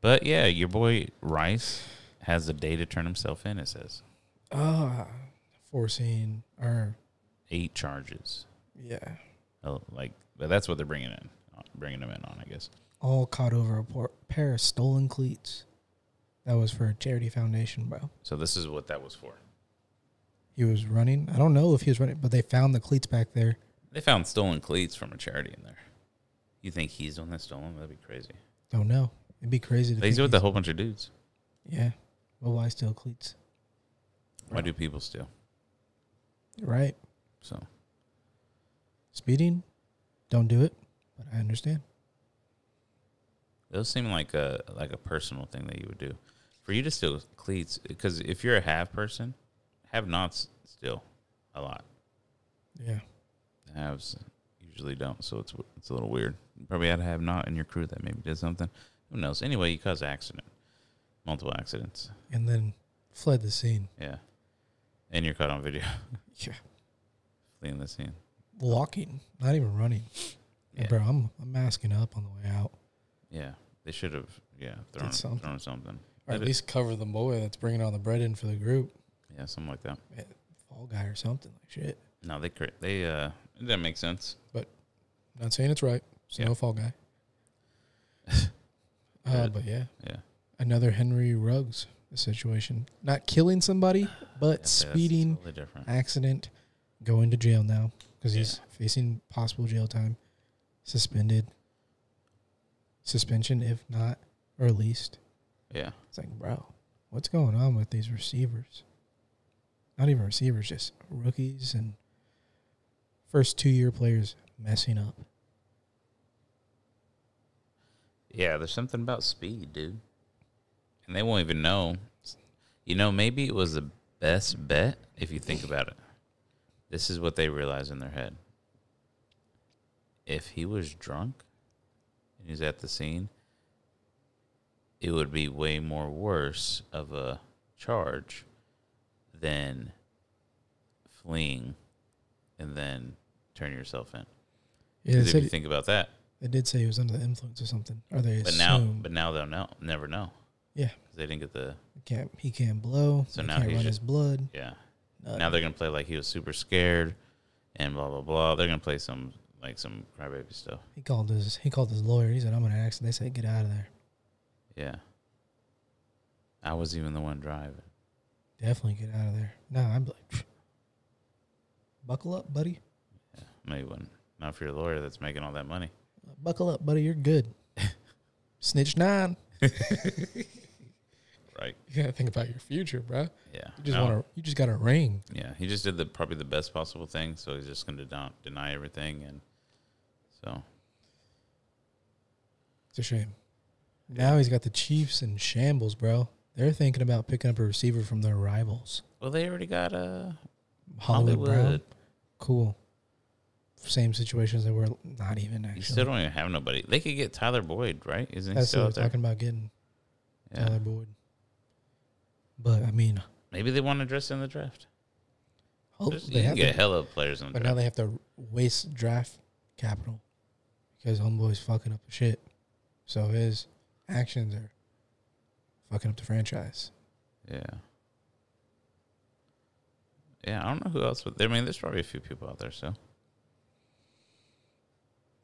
[SPEAKER 1] but yeah, your boy Rice has a day to turn himself in. It says
[SPEAKER 2] Ah, forcing or
[SPEAKER 1] eight charges.
[SPEAKER 2] yeah,
[SPEAKER 1] Oh, like but that's what they're bringing in, bringing him in on, I guess.
[SPEAKER 2] all caught over a por- pair of stolen cleats. That was for a charity foundation, bro.
[SPEAKER 1] So this is what that was for.
[SPEAKER 2] He was running. I don't know if he was running, but they found the cleats back there.
[SPEAKER 1] They found stolen cleats from a charity in there. You think he's the one that stole them? That'd be crazy.
[SPEAKER 2] Don't know. It'd be crazy to
[SPEAKER 1] He's with a whole bunch of dudes.
[SPEAKER 2] Yeah. Well, why steal cleats?
[SPEAKER 1] Why do people steal?
[SPEAKER 2] Right.
[SPEAKER 1] So
[SPEAKER 2] Speeding, don't do it. But I understand.
[SPEAKER 1] those seem like a like a personal thing that you would do. For you to steal cleats, because if you're a have person, have nots steal a lot.
[SPEAKER 2] Yeah.
[SPEAKER 1] Haves usually don't, so it's it's a little weird. You probably had to have not in your crew that maybe did something. Who knows? Anyway, you caused accident, multiple accidents.
[SPEAKER 2] And then fled the scene.
[SPEAKER 1] Yeah, and you're caught on video.
[SPEAKER 2] Yeah.
[SPEAKER 1] fleeing the scene.
[SPEAKER 2] Walking, not even running. Yeah. Bro, I'm I'm masking up on the way out.
[SPEAKER 1] Yeah, they should have. Yeah, thrown
[SPEAKER 2] something.
[SPEAKER 1] thrown something.
[SPEAKER 2] Or at least cover the boy that's bringing all the bread in for the group.
[SPEAKER 1] Yeah, something like that.
[SPEAKER 2] Fall guy or something like shit.
[SPEAKER 1] No, they they uh that makes sense.
[SPEAKER 2] But not saying it's right. So
[SPEAKER 1] Yeah.
[SPEAKER 2] no fall guy. uh, but yeah,
[SPEAKER 1] Yeah,
[SPEAKER 2] another Henry Ruggs situation. Not killing somebody, but
[SPEAKER 1] Yeah,
[SPEAKER 2] speeding,
[SPEAKER 1] totally different.
[SPEAKER 2] accident, going to jail now because he's facing possible jail time, suspended, suspension if not released.
[SPEAKER 1] Yeah,
[SPEAKER 2] It's like, bro, what's going on with these receivers? Not even receivers, just rookies and first two year players messing up.
[SPEAKER 1] yeah. There's something about speed, dude, and they won't even know. You know, maybe it was the best bet if you think about it. This is what they realize in their head. If he was drunk and he's at the scene, it would be way more worse of a charge than fleeing and then turn yourself in.
[SPEAKER 2] Yeah,
[SPEAKER 1] if you think about that,
[SPEAKER 2] they did say he was under the influence or something. Or they
[SPEAKER 1] but now, but now they'll know, never know.
[SPEAKER 2] Yeah.
[SPEAKER 1] they didn't get the
[SPEAKER 2] he can't he can't blow.
[SPEAKER 1] So
[SPEAKER 2] he
[SPEAKER 1] now
[SPEAKER 2] can't
[SPEAKER 1] he's
[SPEAKER 2] run
[SPEAKER 1] just-
[SPEAKER 2] his blood.
[SPEAKER 1] yeah.
[SPEAKER 2] Nothing.
[SPEAKER 1] Now they're gonna play like he was super scared, and blah blah blah. They're gonna play some like some crybaby stuff.
[SPEAKER 2] he called his he called his lawyer. He said, "I'm an accident." They said, "Get out of there."
[SPEAKER 1] Yeah. I was even the one driving.
[SPEAKER 2] Definitely get out of there. No, I'm like, buckle up, buddy.
[SPEAKER 1] Yeah, maybe one. Not for your lawyer that's making all that money.
[SPEAKER 2] Buckle up, buddy. You're good. Snitch nine.
[SPEAKER 1] Right.
[SPEAKER 2] You gotta think about your future, bro.
[SPEAKER 1] Yeah.
[SPEAKER 2] You just
[SPEAKER 1] No.
[SPEAKER 2] want to. You just got a ring.
[SPEAKER 1] Yeah. He just did the probably the best possible thing, so he's just gonna deny, deny everything, and so
[SPEAKER 2] It's a shame. Now he's got the Chiefs in shambles, bro. They're thinking about picking up a receiver from their rivals,
[SPEAKER 1] well they already got uh,
[SPEAKER 2] Hollywood.
[SPEAKER 1] Hollywood.
[SPEAKER 2] Cool. Same situations that we're not even actually.
[SPEAKER 1] You still don't even have nobody. They could get Tyler Boyd, right? Isn't he
[SPEAKER 2] That's
[SPEAKER 1] still
[SPEAKER 2] what they're talking about getting
[SPEAKER 1] Yeah.
[SPEAKER 2] Tyler Boyd. But I mean,
[SPEAKER 1] Maybe they want to dress in the draft.
[SPEAKER 2] hope
[SPEAKER 1] There's-
[SPEAKER 2] they
[SPEAKER 1] you
[SPEAKER 2] have
[SPEAKER 1] get
[SPEAKER 2] to,
[SPEAKER 1] hella of players in the
[SPEAKER 2] but
[SPEAKER 1] draft.
[SPEAKER 2] now they have to waste draft capital because homeboy's fucking up the shit. So his actions are fucking up the franchise.
[SPEAKER 1] Yeah. Yeah, I don't know who else. But I mean, there's probably a few people out there. So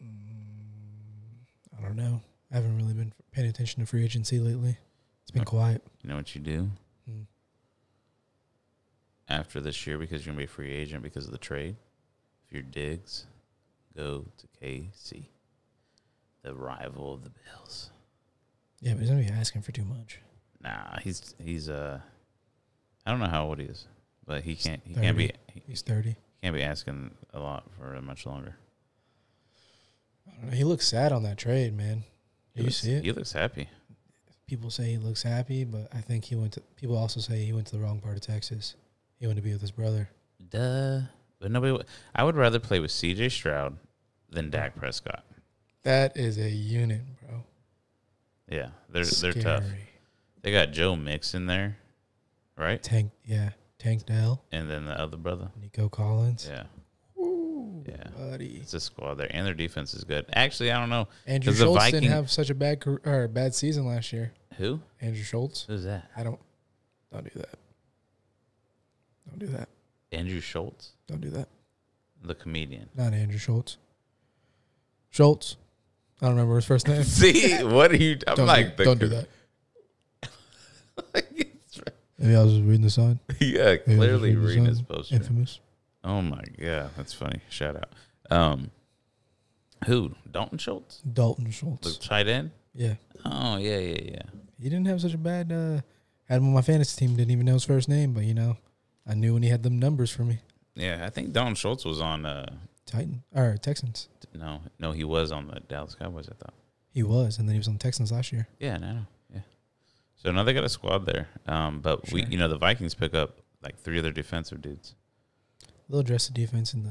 [SPEAKER 2] Mm, I don't know. I haven't really been paying attention to free agency lately. It's been
[SPEAKER 1] Okay.
[SPEAKER 2] quiet.
[SPEAKER 1] you know what you do
[SPEAKER 2] Hmm.
[SPEAKER 1] after this year because you're gonna be a free agent because of the trade. If you're Diggs, go to KC, the rival of the Bills.
[SPEAKER 2] Yeah, but he's gonna be asking for too much.
[SPEAKER 1] Nah, he's he's uh, I don't know how old he is, but he can't he can't be he
[SPEAKER 2] He's thirty.
[SPEAKER 1] He can't be asking a lot for much longer.
[SPEAKER 2] I don't know. He looks sad on that trade, man.
[SPEAKER 1] He
[SPEAKER 2] Do you see it?
[SPEAKER 1] He looks happy.
[SPEAKER 2] People say he looks happy, but I think he went to. People also say he went to the wrong part of Texas. He went to be with his brother.
[SPEAKER 1] Duh. But nobody. w- I would rather play with C.J. Stroud than Dak Prescott.
[SPEAKER 2] That is a unit, bro.
[SPEAKER 1] Yeah, they're they're tough. They got Joe Mixon there, right?
[SPEAKER 2] Tank, yeah, Tank Dell,
[SPEAKER 1] And then the other brother.
[SPEAKER 2] Nico Collins.
[SPEAKER 1] Yeah, Yeah.
[SPEAKER 2] buddy.
[SPEAKER 1] it's a squad there, and their defense is good. Actually, I don't know
[SPEAKER 2] Andrew
[SPEAKER 1] 'Cause the
[SPEAKER 2] Schultz
[SPEAKER 1] Viking-
[SPEAKER 2] didn't have such a bad car- or bad season last year.
[SPEAKER 1] who.
[SPEAKER 2] Andrew Schultz.
[SPEAKER 1] Who's that?
[SPEAKER 2] I don't. Don't do that. Don't do that.
[SPEAKER 1] Andrew Schultz,
[SPEAKER 2] Don't do that.
[SPEAKER 1] the comedian.
[SPEAKER 2] Not Andrew Schultz. Schultz. I don't remember his first name.
[SPEAKER 1] See what are you? I'm
[SPEAKER 2] Don't,
[SPEAKER 1] like,
[SPEAKER 2] do, don't do that. Maybe I was just reading the sign.
[SPEAKER 1] yeah,
[SPEAKER 2] Maybe I was
[SPEAKER 1] clearly
[SPEAKER 2] the
[SPEAKER 1] reading his poster.
[SPEAKER 2] Infamous.
[SPEAKER 1] Oh my god, that's funny. Shout out. Um, who? Dalton Schultz,
[SPEAKER 2] Dalton Schultz, the
[SPEAKER 1] tight end.
[SPEAKER 2] Yeah.
[SPEAKER 1] Oh yeah, yeah, yeah.
[SPEAKER 2] He didn't have such a bad. Uh, had him on my fantasy team. Didn't even know his first name, but you know, I knew when he had them numbers for me.
[SPEAKER 1] Yeah, I think Dalton Schultz was on. Uh,
[SPEAKER 2] Titan or Texans.
[SPEAKER 1] no, no, he was on the Dallas Cowboys. I thought.
[SPEAKER 2] He was, and then he was on the Texans last year.
[SPEAKER 1] Yeah, no, no, yeah. So now they got a squad there. Um, but we, you know, the Vikings pick up like three other defensive dudes.
[SPEAKER 2] They'll address the defense in the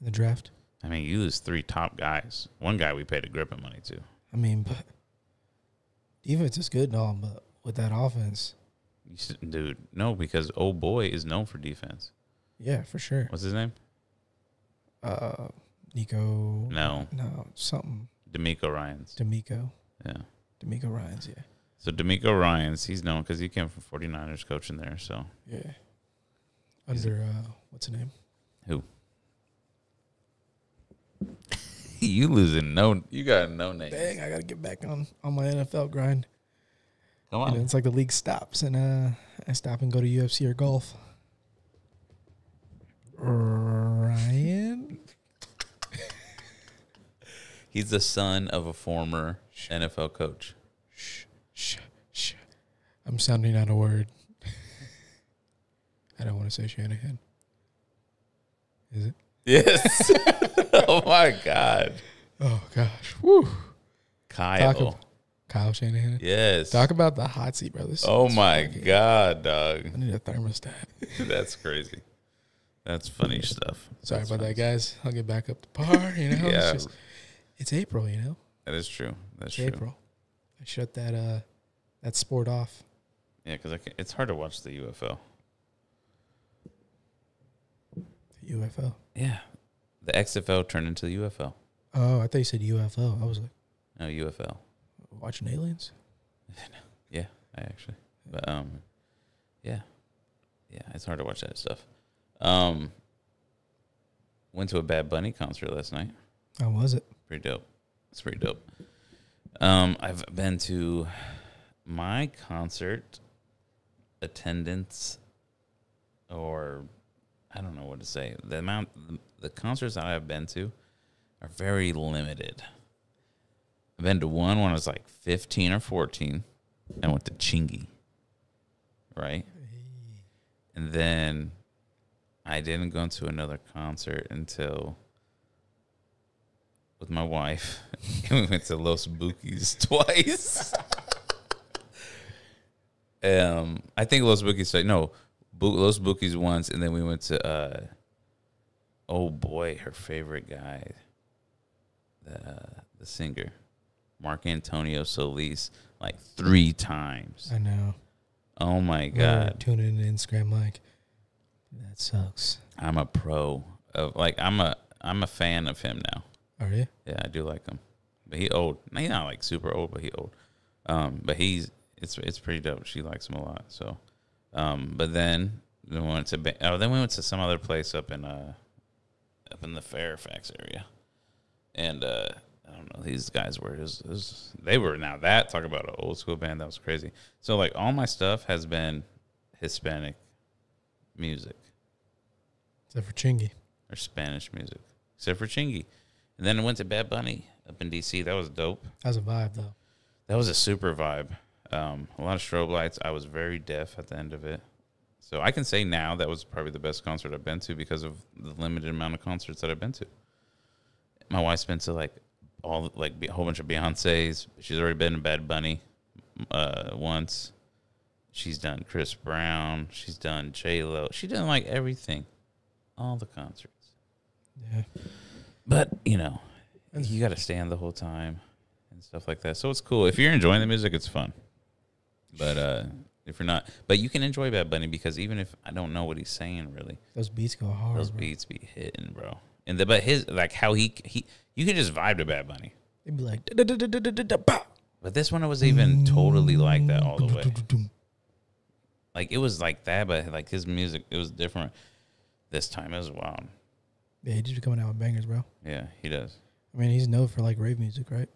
[SPEAKER 2] in the draft.
[SPEAKER 1] I mean, you lose three top guys. One guy we paid a grip of money to.
[SPEAKER 2] I mean, but defense is good and all, but with that offense,
[SPEAKER 1] You s- Dude, no, because old boy is known for defense.
[SPEAKER 2] yeah, for sure.
[SPEAKER 1] What's his name?
[SPEAKER 2] uh, Nico.
[SPEAKER 1] No,
[SPEAKER 2] No, something.
[SPEAKER 1] DeMeco Ryans.
[SPEAKER 2] DeMeco.
[SPEAKER 1] Yeah.
[SPEAKER 2] DeMeco Ryan's, yeah.
[SPEAKER 1] So DeMeco Ryans, he's known because he came from 49ers coaching there. So
[SPEAKER 2] Yeah. Under, uh, what's the name? Who?
[SPEAKER 1] you losing no, you got no name.
[SPEAKER 2] Dang, I got to get back on, on my NFL grind.
[SPEAKER 1] Come
[SPEAKER 2] You
[SPEAKER 1] on.
[SPEAKER 2] know, it's like the league stops and uh, I stop and go to UFC or golf. Ryan?
[SPEAKER 1] He's the son of a former NFL coach.
[SPEAKER 2] Shh, shh, shh. I'm sounding out a word. I don't want to say Shanahan. Is it?
[SPEAKER 1] Yes. oh my God.
[SPEAKER 2] Oh gosh. Woo.
[SPEAKER 1] Kyle.
[SPEAKER 2] Talk ab- Kyle Shanahan.
[SPEAKER 1] yes.
[SPEAKER 2] Talk about the hot seat, brothers.
[SPEAKER 1] oh my God, dog.
[SPEAKER 2] I need a thermostat.
[SPEAKER 1] That's crazy. That's funny stuff.
[SPEAKER 2] Sorry
[SPEAKER 1] That's
[SPEAKER 2] about
[SPEAKER 1] funny.
[SPEAKER 2] that, guys. I'll get back up to par. You know,
[SPEAKER 1] Yeah,
[SPEAKER 2] it's, just, it's April. You know,
[SPEAKER 1] that is true. That's
[SPEAKER 2] it's
[SPEAKER 1] true.
[SPEAKER 2] April. I shut that uh that sport off.
[SPEAKER 1] Yeah, because it's hard to watch the UFO.
[SPEAKER 2] The UFO.
[SPEAKER 1] Yeah. The XFL turned into the UFO.
[SPEAKER 2] Oh, I thought you said UFO. I was like
[SPEAKER 1] No, UFL.
[SPEAKER 2] watching aliens.
[SPEAKER 1] Yeah, I actually. But um yeah. Yeah, it's hard to watch that stuff. Um went to a Bad Bunny concert last night.
[SPEAKER 2] How was it?
[SPEAKER 1] Pretty dope. It's pretty dope. Um I've been to my concert attendance or I don't know what to say. The amount the concerts that I've been to are very limited. I've been to one when I was like 15 or 14 and went to Chingy. Right? And then I didn't go to another concert until with my wife. and we went to Los Bukis twice. um, I think Los like no, Bu- Los Bukis once, and then we went to uh, oh boy, her favorite guy, the uh, the singer, Marco Antonio Solis, like three times.
[SPEAKER 2] I know.
[SPEAKER 1] Oh my god,
[SPEAKER 2] tuning in Instagram like that sucks.
[SPEAKER 1] I'm a pro of like I'm a I'm a fan of him now.
[SPEAKER 2] Are you?
[SPEAKER 1] Yeah, I do like him, but he old. He's not like super old, but he old. Um, but he's it's it's pretty dope. She likes him a lot. So, um, but then we went to Ba- oh then we went to some other place up in uh up in the Fairfax area, and uh I don't know these guys were his, his they were now that talk about an old school band that was crazy. So like all my stuff has been Hispanic music
[SPEAKER 2] Except for Chingy.
[SPEAKER 1] or Spanish music, except for Chingy. And then I went to Bad Bunny up in DC. That was dope.
[SPEAKER 2] That was a vibe though.
[SPEAKER 1] That was a super vibe. Um, a lot of strobe lights. I was very deaf at the end of it. So I can say now that was probably the best concert I've been to because of the limited amount of concerts that I've been to. My wife's been to like all like a whole bunch of Beyonce's. She's already been to Bad Bunny uh, once. She's done Chris Brown. She's done J Lo. She's done like everything, all the concerts.
[SPEAKER 2] Yeah.
[SPEAKER 1] But you know, you got to stand the whole time and stuff like that. So it's cool if you're enjoying the music, it's fun. But uh if you're not, but you can enjoy Bad Bunny because even if I don't know what he's saying, really,
[SPEAKER 2] Those beats go hard.
[SPEAKER 1] those
[SPEAKER 2] bro.
[SPEAKER 1] beats be hitting, bro. And the but his like how he he you can just vibe to Bad Bunny.
[SPEAKER 2] They'd be like "Da-da-da-da-da-da-da-ba."
[SPEAKER 1] But this one was even totally like that all the way. Like it was like that, but like his music, it was different this time as well.
[SPEAKER 2] Yeah, he just be coming out with bangers, bro.
[SPEAKER 1] Yeah, he does.
[SPEAKER 2] I mean, he's known for like rave music, right?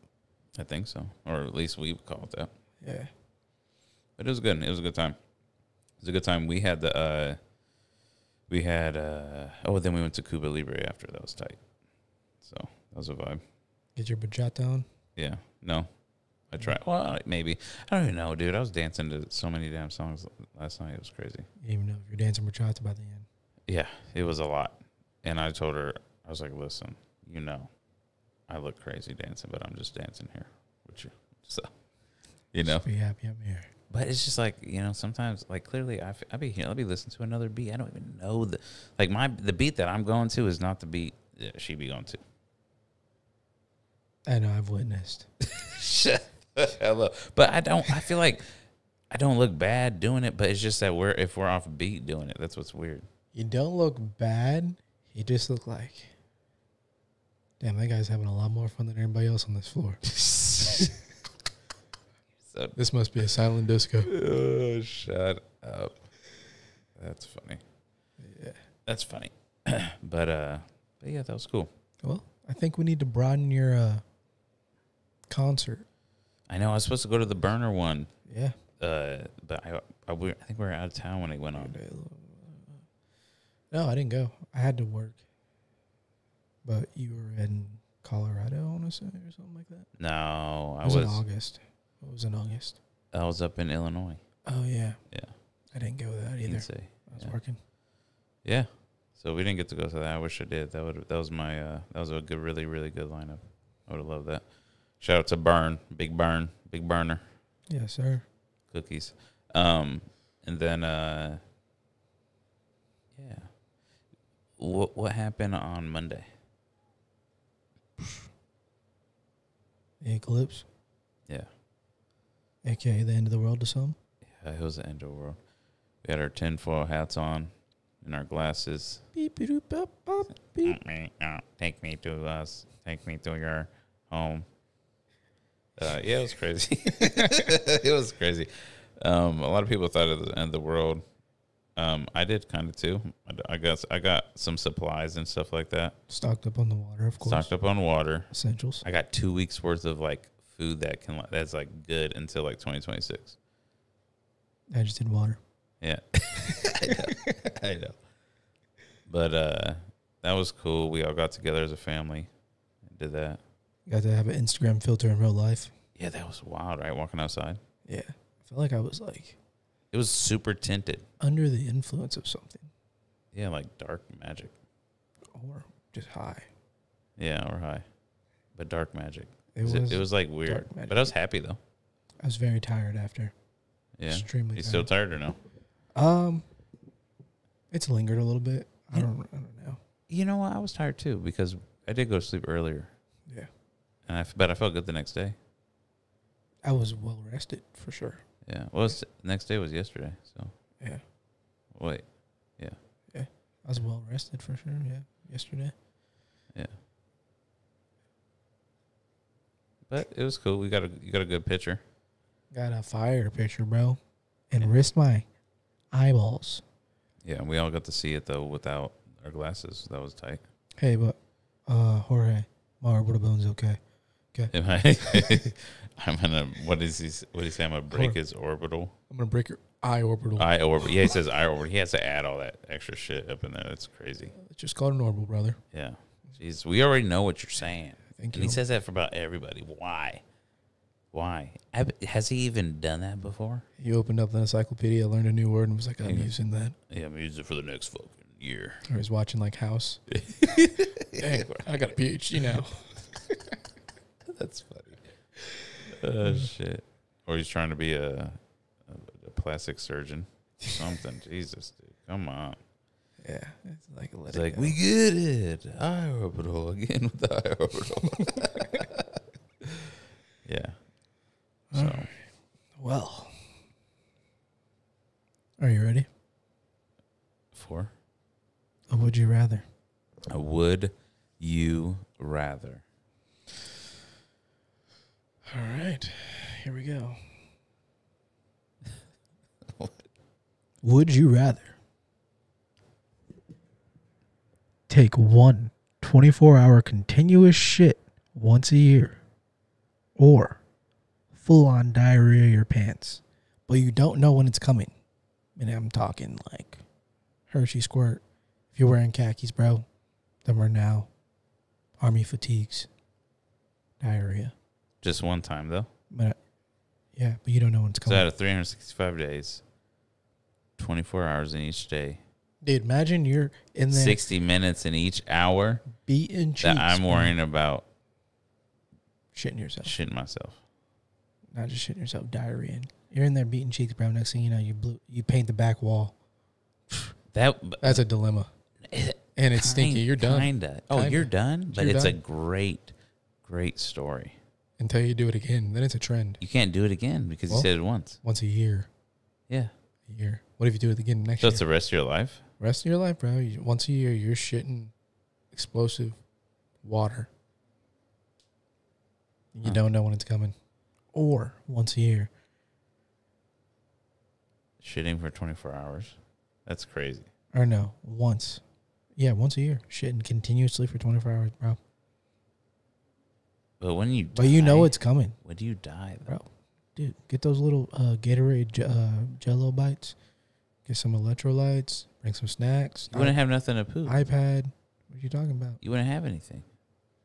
[SPEAKER 1] I think so, or at least we would call it that.
[SPEAKER 2] Yeah.
[SPEAKER 1] But it was good. It was a good time. It was a good time. We had the uh we had uh oh then we went to Cuba Libre after. That was tight. So that was a vibe.
[SPEAKER 2] Get your bachata on.
[SPEAKER 1] Yeah. No. I tried well maybe. I don't even know, dude. I was dancing to so many damn songs last night. It was crazy.
[SPEAKER 2] You didn't even know if you're dancing bachata by the end.
[SPEAKER 1] Yeah, it was a lot. And I told her, I was like, listen, you know, I look crazy dancing, but I'm just dancing here with you. So you know.
[SPEAKER 2] Just be happy I'm here.
[SPEAKER 1] But it's just like you know, sometimes like clearly I I be here, I'll be listening to another beat. I don't even know the like my the beat that I'm going to is not the beat that she be going to.
[SPEAKER 2] I know I've witnessed.
[SPEAKER 1] Shut the hell up. But I don't. I feel like I don't look bad doing it. But it's just that we're if we're off beat doing it, that's what's weird.
[SPEAKER 2] You don't look bad. You just look like Damn, that guy's having a lot more fun than everybody else on this floor.
[SPEAKER 1] So,
[SPEAKER 2] This must be a silent disco.
[SPEAKER 1] oh, shut up. That's funny.
[SPEAKER 2] Yeah.
[SPEAKER 1] That's funny. but uh, but yeah, that was cool.
[SPEAKER 2] Well, I think we need to broaden your uh, concert.
[SPEAKER 1] I know I was supposed to go to the burner one,
[SPEAKER 2] Yeah.
[SPEAKER 1] uh, but I I, we, I think we were out of town when it went on.
[SPEAKER 2] No, I didn't go. I had to work. But you were in Colorado, I want to say, or something like that.
[SPEAKER 1] No, I
[SPEAKER 2] was,
[SPEAKER 1] was
[SPEAKER 2] in August. It was in August.
[SPEAKER 1] I was up in Illinois.
[SPEAKER 2] Oh yeah.
[SPEAKER 1] Yeah.
[SPEAKER 2] I didn't go that
[SPEAKER 1] You
[SPEAKER 2] either.
[SPEAKER 1] can say.
[SPEAKER 2] I was
[SPEAKER 1] yeah.
[SPEAKER 2] working.
[SPEAKER 1] Yeah. So we didn't get to go to that. I wish I did. That would that was my uh that was a good really really good lineup. I would have loved that. Shout out to Burn, Big Burn, Big Burner
[SPEAKER 2] Yes, sir.
[SPEAKER 1] cookies. Um and then uh yeah. What what happened on Monday?
[SPEAKER 2] The eclipse,
[SPEAKER 1] Yeah.
[SPEAKER 2] Aka the end of the world to some.
[SPEAKER 1] Yeah, it was the end of the world. We had our tinfoil hats on and our glasses.
[SPEAKER 2] Beep, beep, bop, beep.
[SPEAKER 1] Take me, take me to us. Take me to your home. Uh, yeah, it was crazy. it was crazy. Um, a lot of people thought it was the end of the world. Um, I did kind of too. I, I guess I got some supplies and stuff like that.
[SPEAKER 2] Stocked up on the water, of course.
[SPEAKER 1] Stocked up on water.
[SPEAKER 2] Essentials.
[SPEAKER 1] I got two weeks worth of like food that can that's like good until like 2026.
[SPEAKER 2] I just did water.
[SPEAKER 1] Yeah, I know. I know. But uh, that was cool. We all got together as a family, and did that.
[SPEAKER 2] Got to have an Instagram filter in real life.
[SPEAKER 1] Yeah, that was wild, right? Walking outside.
[SPEAKER 2] Yeah. I felt like I was like
[SPEAKER 1] It was super tinted.
[SPEAKER 2] under the influence of something
[SPEAKER 1] Yeah, like dark magic.
[SPEAKER 2] or just high.
[SPEAKER 1] Yeah, or high, but dark magic.
[SPEAKER 2] It was.
[SPEAKER 1] it was like weird, but I was happy though.
[SPEAKER 2] I was very tired after.
[SPEAKER 1] Yeah,
[SPEAKER 2] Extremely
[SPEAKER 1] you still tired or no?
[SPEAKER 2] Um, it's lingered a little bit. I don't. I don't know.
[SPEAKER 1] You know what? I was tired too because I did go to sleep earlier,
[SPEAKER 2] Yeah.
[SPEAKER 1] and I, but I felt good the next day.
[SPEAKER 2] I was well rested for sure.
[SPEAKER 1] Yeah, well, next day was yesterday. So
[SPEAKER 2] Yeah.
[SPEAKER 1] wait, Yeah. Yeah.
[SPEAKER 2] I was well rested for sure. Yeah. Yesterday.
[SPEAKER 1] yeah, but it was cool. We got a you got a good picture.
[SPEAKER 2] Got a fire picture, bro, and risked my eyeballs.
[SPEAKER 1] Yeah, we all got to see it though without our glasses. That was tight.
[SPEAKER 2] Hey, but uh, Jorge, my orbital bone's okay.
[SPEAKER 1] Am I? I'm gonna. What is he? What did he say? I'm gonna break
[SPEAKER 2] Or-
[SPEAKER 1] his orbital.
[SPEAKER 2] I'm gonna break your eye orbital.
[SPEAKER 1] I orbit. Yeah, he says I orbit. He has to add all that extra shit up in there. That's crazy.
[SPEAKER 2] It's just called an orbital, brother.
[SPEAKER 1] Yeah. Jeez, we already know what you're saying.
[SPEAKER 2] Thank
[SPEAKER 1] And
[SPEAKER 2] you.
[SPEAKER 1] he says that for about everybody. Why? Why? Has he even done that before?
[SPEAKER 2] You opened up the encyclopedia, learned a new word, and was like, "I'm
[SPEAKER 1] Yeah.
[SPEAKER 2] using that."
[SPEAKER 1] Yeah, I'm using it for the next fucking year.
[SPEAKER 2] Or he's watching like House. Dang, I got a PhD now.
[SPEAKER 1] That's funny. Oh shit! Or he's trying to be a, a, a plastic surgeon. Something. Jesus, dude, come on.
[SPEAKER 2] Yeah, it's like let
[SPEAKER 1] It's
[SPEAKER 2] it
[SPEAKER 1] like
[SPEAKER 2] go.
[SPEAKER 1] we get it. Eye orbital again with the eye orbital. yeah. So
[SPEAKER 2] Alright. Well, are you ready?
[SPEAKER 1] four.
[SPEAKER 2] Or would you rather?
[SPEAKER 1] Would you rather?
[SPEAKER 2] All right, here we go. Would you rather take one 24 hour continuous shit once a year or full on diarrhea your pants, but you don't know when it's coming? And I'm talking like Hershey squirt. If you're wearing khakis, bro, then we're now army fatigues, diarrhea.
[SPEAKER 1] Just one time though.
[SPEAKER 2] But yeah, but you don't know when it's
[SPEAKER 1] So
[SPEAKER 2] coming.
[SPEAKER 1] out of 365 days, 24 hours in each day,
[SPEAKER 2] Dude, imagine you're in there
[SPEAKER 1] 60 minutes in each hour
[SPEAKER 2] beating cheeks.
[SPEAKER 1] that I'm worrying about
[SPEAKER 2] shitting yourself.
[SPEAKER 1] shitting myself.
[SPEAKER 2] Not just shitting yourself, diarrhea. You're in there beating cheeks, bro. Next thing you know, you blew, you paint the back wall.
[SPEAKER 1] That
[SPEAKER 2] That's a dilemma, and it's stinky. You're done
[SPEAKER 1] Kinda. Oh,
[SPEAKER 2] Kinda.
[SPEAKER 1] you're done. But
[SPEAKER 2] You're
[SPEAKER 1] it's a great, great story.
[SPEAKER 2] until you do it again. Then it's a trend.
[SPEAKER 1] You can't do it again because
[SPEAKER 2] Well,
[SPEAKER 1] you said it once.
[SPEAKER 2] Once a year,
[SPEAKER 1] Yeah.
[SPEAKER 2] a year. What if you do it again next
[SPEAKER 1] So
[SPEAKER 2] year?
[SPEAKER 1] it's the rest of your life.
[SPEAKER 2] Rest of your life, bro. You, once a year, you're shitting explosive water You
[SPEAKER 1] Huh.
[SPEAKER 2] don't know when it's coming, or once a year.
[SPEAKER 1] Shitting for 24 hours. That's crazy.
[SPEAKER 2] Or no, once. Yeah, once a year. Shitting continuously for 24 hours, bro.
[SPEAKER 1] But when you
[SPEAKER 2] But you know it's coming,
[SPEAKER 1] when do you die though?
[SPEAKER 2] bro. Dude, get those little uh, Gatorade j- uh, Jello bites. Get some electrolytes. Bring some snacks.
[SPEAKER 1] You wouldn't have nothing to poop.
[SPEAKER 2] iPad. What are you talking about?
[SPEAKER 1] you wouldn't have anything.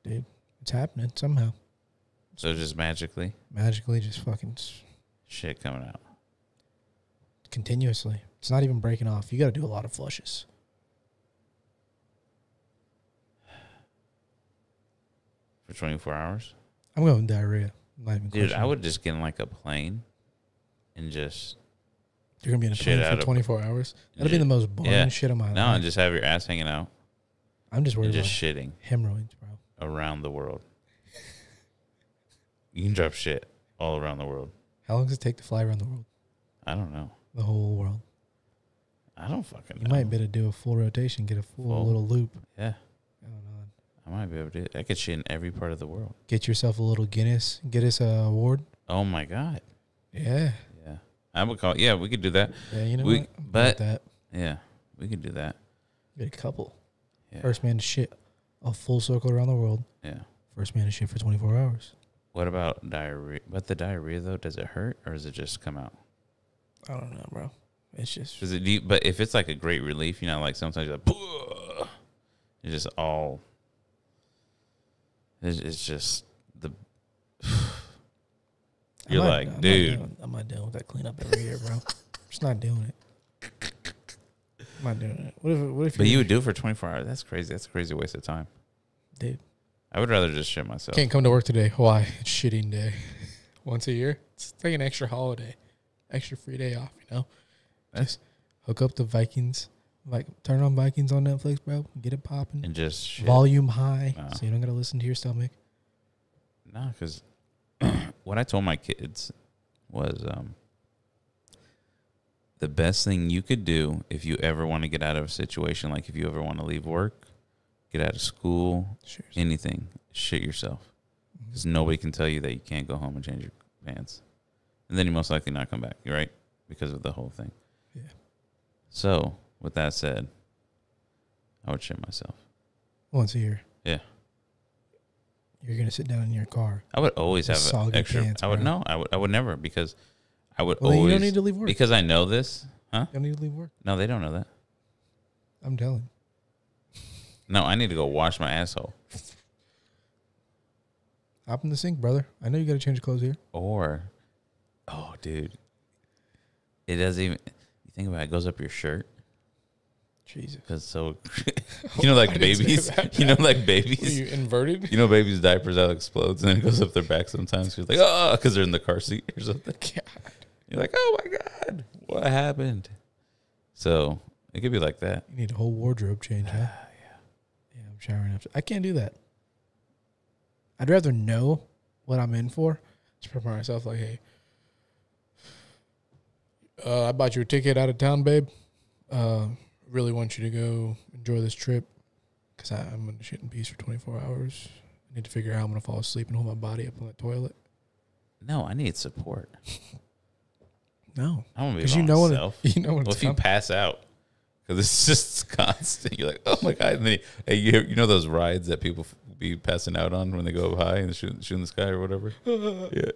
[SPEAKER 1] Dude?
[SPEAKER 2] It's happening somehow.
[SPEAKER 1] So just magically
[SPEAKER 2] Magically, just fucking s-
[SPEAKER 1] shit coming out.
[SPEAKER 2] continuously. It's not even breaking off. You got to do a lot of flushes.
[SPEAKER 1] For 24 hours?
[SPEAKER 2] I'm going diarrhea. I'm not even
[SPEAKER 1] Dude, I
[SPEAKER 2] questioning.
[SPEAKER 1] would just get in like a plane and just
[SPEAKER 2] You're gonna be in a
[SPEAKER 1] shit
[SPEAKER 2] plane
[SPEAKER 1] out
[SPEAKER 2] for
[SPEAKER 1] of-
[SPEAKER 2] 24 hours. That'll be the most boring
[SPEAKER 1] yeah.
[SPEAKER 2] shit of my life.
[SPEAKER 1] no,
[SPEAKER 2] life.
[SPEAKER 1] and just have your ass hanging out
[SPEAKER 2] I'm just worried
[SPEAKER 1] and just shitting
[SPEAKER 2] hemorrhoids, bro.
[SPEAKER 1] around the world. You can drop shit all around the world.
[SPEAKER 2] How long does it take to fly around the world?
[SPEAKER 1] I don't know.
[SPEAKER 2] The whole world.
[SPEAKER 1] I don't fucking
[SPEAKER 2] You
[SPEAKER 1] know.
[SPEAKER 2] might be able to do a full rotation, get a full
[SPEAKER 1] Full.
[SPEAKER 2] little loop.
[SPEAKER 1] Yeah,
[SPEAKER 2] I don't know.
[SPEAKER 1] I might be able to do it. I could shit in every part of the world.
[SPEAKER 2] Get yourself a little Guinness. Get us a award.
[SPEAKER 1] Oh my god.
[SPEAKER 2] Yeah.
[SPEAKER 1] I would call. Yeah, we could do that.
[SPEAKER 2] Yeah, you know
[SPEAKER 1] We-
[SPEAKER 2] what?
[SPEAKER 1] But-
[SPEAKER 2] that.
[SPEAKER 1] Yeah, we could do that.
[SPEAKER 2] Get a couple.
[SPEAKER 1] Yeah.
[SPEAKER 2] First man to shit a full circle around the world.
[SPEAKER 1] Yeah.
[SPEAKER 2] First man to shit for 24 hours.
[SPEAKER 1] What about diarrhea? But the diarrhea though, does it hurt or does it just come out?
[SPEAKER 2] I don't know, bro. It's just
[SPEAKER 1] Does it? Do you, but if it's like a great relief, you know, like sometimes you're like, it's just all. It's, it's just the. You're
[SPEAKER 2] not-
[SPEAKER 1] like,
[SPEAKER 2] I'm not
[SPEAKER 1] dude.
[SPEAKER 2] I'm not dealing with that cleanup every year, bro. I'm just not doing it. I'm not doing it. What if? What if?
[SPEAKER 1] But
[SPEAKER 2] you're-
[SPEAKER 1] would do it for 24 hours. That's crazy. That's a crazy waste of time.
[SPEAKER 2] dude
[SPEAKER 1] I would rather just shit myself.
[SPEAKER 2] can't come to work today? Why? It's shitting day. Once a year, it's like an extra holiday, extra free day off. You know, just hook up the Vikings. Like turn on Vikings on Netflix, bro. Get it popping.
[SPEAKER 1] and just shit.
[SPEAKER 2] Volume high, so you don't gotta listen to your stomach.
[SPEAKER 1] No, because what I told my kids was um, the best thing you could do if you ever want to get out of a situation, like if you ever want to leave work, get out of school,
[SPEAKER 2] Sure.
[SPEAKER 1] anything, shit yourself. Because nobody can tell you that you can't go home and change your pants. And then you most likely not come back, right? Because of the whole thing.
[SPEAKER 2] Yeah.
[SPEAKER 1] So, with that said, I would shit myself.
[SPEAKER 2] Once a year.
[SPEAKER 1] Yeah.
[SPEAKER 2] You're gonna sit down in your car.
[SPEAKER 1] I would always have an extra.
[SPEAKER 2] pants,
[SPEAKER 1] I would
[SPEAKER 2] bro.
[SPEAKER 1] no. I would. I would never because I would
[SPEAKER 2] Well,
[SPEAKER 1] always
[SPEAKER 2] you don't need to leave work.
[SPEAKER 1] because I know this. Huh?
[SPEAKER 2] You don't need to leave work.
[SPEAKER 1] No, they don't know that.
[SPEAKER 2] I'm telling.
[SPEAKER 1] No, I need to go wash my asshole.
[SPEAKER 2] Hop in the sink, brother. I know you got to change clothes here.
[SPEAKER 1] Or, oh, dude, it doesn't even. You think about it, it goes up your shirt
[SPEAKER 2] Jesus.
[SPEAKER 1] because so, you know, like
[SPEAKER 2] I
[SPEAKER 1] babies. You know, like babies.
[SPEAKER 2] you inverted?
[SPEAKER 1] You know, babies' diapers that explodes and then it goes up their back sometimes. Because like, oh, because they're in the car seat or something.
[SPEAKER 2] God.
[SPEAKER 1] You're like, oh my god, what happened? So it could be like that.
[SPEAKER 2] You need a whole wardrobe change, huh?
[SPEAKER 1] yeah.
[SPEAKER 2] Yeah, I'm showering after. I can't do that. I'd rather know what I'm in for. Just prepare myself like, hey, uh, I bought you a ticket out of town, babe. Uh, really want you to go enjoy this trip because I'm going to shit in peace for 24 hours. I need to figure out how I'm going to fall asleep and hold my body up on the toilet.
[SPEAKER 1] No, I need support.
[SPEAKER 2] No,
[SPEAKER 1] I want to be
[SPEAKER 2] because you know it, you know what
[SPEAKER 1] Well,
[SPEAKER 2] it's
[SPEAKER 1] if you
[SPEAKER 2] coming.
[SPEAKER 1] pass out, because it's just constant, you're like, oh my god! And then you, hey, you, you know those rides that people f- be passing out on when they go up high and shoot, shoot in the sky or whatever. yeah.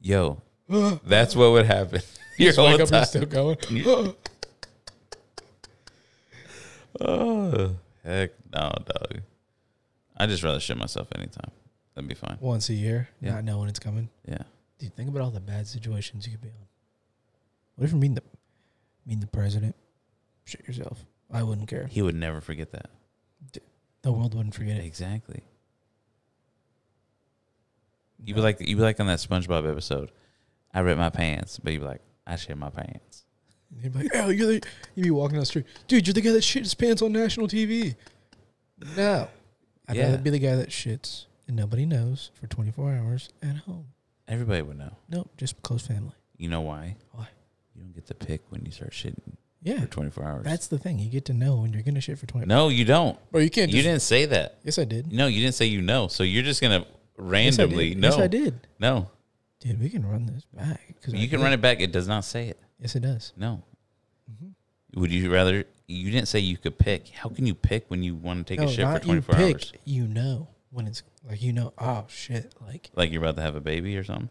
[SPEAKER 1] Yo, that's what would happen. Your
[SPEAKER 2] Just wake up and
[SPEAKER 1] time.
[SPEAKER 2] it's still going.
[SPEAKER 1] Oh heck no, dog! I just rather shit myself anytime. That'd be fine.
[SPEAKER 2] Once a year,
[SPEAKER 1] Yeah.
[SPEAKER 2] not knowing it's coming.
[SPEAKER 1] Yeah.
[SPEAKER 2] Dude, think about all the bad situations you could be on. What if you're meeting the meeting the president? Shit yourself. I wouldn't care.
[SPEAKER 1] He would never forget that.
[SPEAKER 2] The world wouldn't forget it.
[SPEAKER 1] Exactly. You'd be like you'd be like on that SpongeBob episode. I ripped my pants, but you'd be like, I shit my pants.
[SPEAKER 2] You'd be like, oh, you're the, you'd be walking down the street. Dude, you're the guy that shit his pants on national TV. No. I'd
[SPEAKER 1] Yeah.
[SPEAKER 2] rather be the guy that shits and nobody knows for 24 hours at home.
[SPEAKER 1] Everybody would know.
[SPEAKER 2] Nope, just close family.
[SPEAKER 1] You know why?
[SPEAKER 2] Why?
[SPEAKER 1] You don't get to pick when you start shitting
[SPEAKER 2] Yeah.
[SPEAKER 1] for 24 hours.
[SPEAKER 2] That's the thing. You get to know when you're going to shit for 20
[SPEAKER 1] no, you don't.
[SPEAKER 2] Bro, you can't
[SPEAKER 1] You didn't say that.
[SPEAKER 2] Yes, I did.
[SPEAKER 1] No, you didn't say you know. So you're just gonna randomly.
[SPEAKER 2] Yes, I did.
[SPEAKER 1] no,
[SPEAKER 2] Yes, I did.
[SPEAKER 1] no.
[SPEAKER 2] Dude, we can run this back. Cause
[SPEAKER 1] You can run it back. It does not say it.
[SPEAKER 2] Yes, it does.
[SPEAKER 1] No.
[SPEAKER 2] Mm-hmm.
[SPEAKER 1] Would you rather? You didn't say you could pick. How can you pick when you want to take
[SPEAKER 2] no,
[SPEAKER 1] a shit for
[SPEAKER 2] you
[SPEAKER 1] 24
[SPEAKER 2] pick.
[SPEAKER 1] hours?
[SPEAKER 2] You know when it's like you know. Oh shit! Like
[SPEAKER 1] Like you're about to have a baby or something?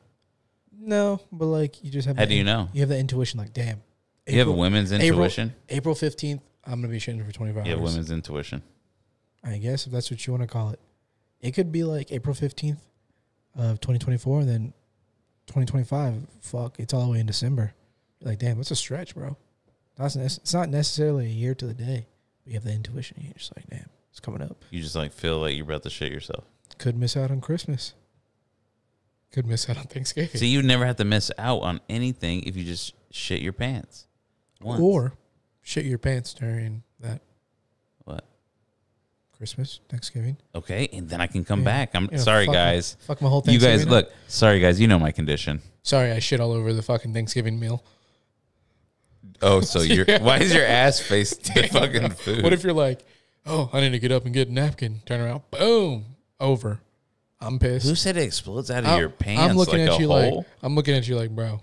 [SPEAKER 2] no, but like you just have.
[SPEAKER 1] How do you
[SPEAKER 2] in-
[SPEAKER 1] know?
[SPEAKER 2] You have the intuition. Like damn.
[SPEAKER 1] you have
[SPEAKER 2] April-
[SPEAKER 1] women's intuition.
[SPEAKER 2] April fifteenth. I'm gonna be shitting for twenty
[SPEAKER 1] You
[SPEAKER 2] hours.
[SPEAKER 1] have women's intuition.
[SPEAKER 2] I guess if that's what you want to call it. It could be like April 15th of 2024 and then 2025. Fuck, it's all the way in December. You're like, damn, that's a stretch, bro. That's it's not necessarily a year to the day. But you have the intuition. You're just like, damn, it's coming up.
[SPEAKER 1] You just like feel like you're about to shit yourself.
[SPEAKER 2] Could miss out on Christmas. Could miss out on Thanksgiving.
[SPEAKER 1] So you never have to miss out on anything if you just shit your pants. Once.
[SPEAKER 2] or shit your pants during that? Christmas, Thanksgiving.
[SPEAKER 1] Okay, and then I can come
[SPEAKER 2] Yeah.
[SPEAKER 1] back. I'm
[SPEAKER 2] Yeah,
[SPEAKER 1] sorry,
[SPEAKER 2] fuck my-
[SPEAKER 1] guys.
[SPEAKER 2] Fuck my whole Thanksgiving.
[SPEAKER 1] You
[SPEAKER 2] guys,
[SPEAKER 1] look. Sorry, guys. You know my condition.
[SPEAKER 2] Sorry, I shit all over the fucking Thanksgiving meal.
[SPEAKER 1] Oh, so you're.
[SPEAKER 2] Yeah.
[SPEAKER 1] Why is your ass face the fucking food?
[SPEAKER 2] What if you're like, oh, I need to get up and get a napkin. Turn around, boom, over. I'm pissed.
[SPEAKER 1] Who said it explodes out of
[SPEAKER 2] I'm-
[SPEAKER 1] your pants
[SPEAKER 2] I'm looking
[SPEAKER 1] like
[SPEAKER 2] at
[SPEAKER 1] a
[SPEAKER 2] you
[SPEAKER 1] hole?
[SPEAKER 2] like I'm looking at you like, bro,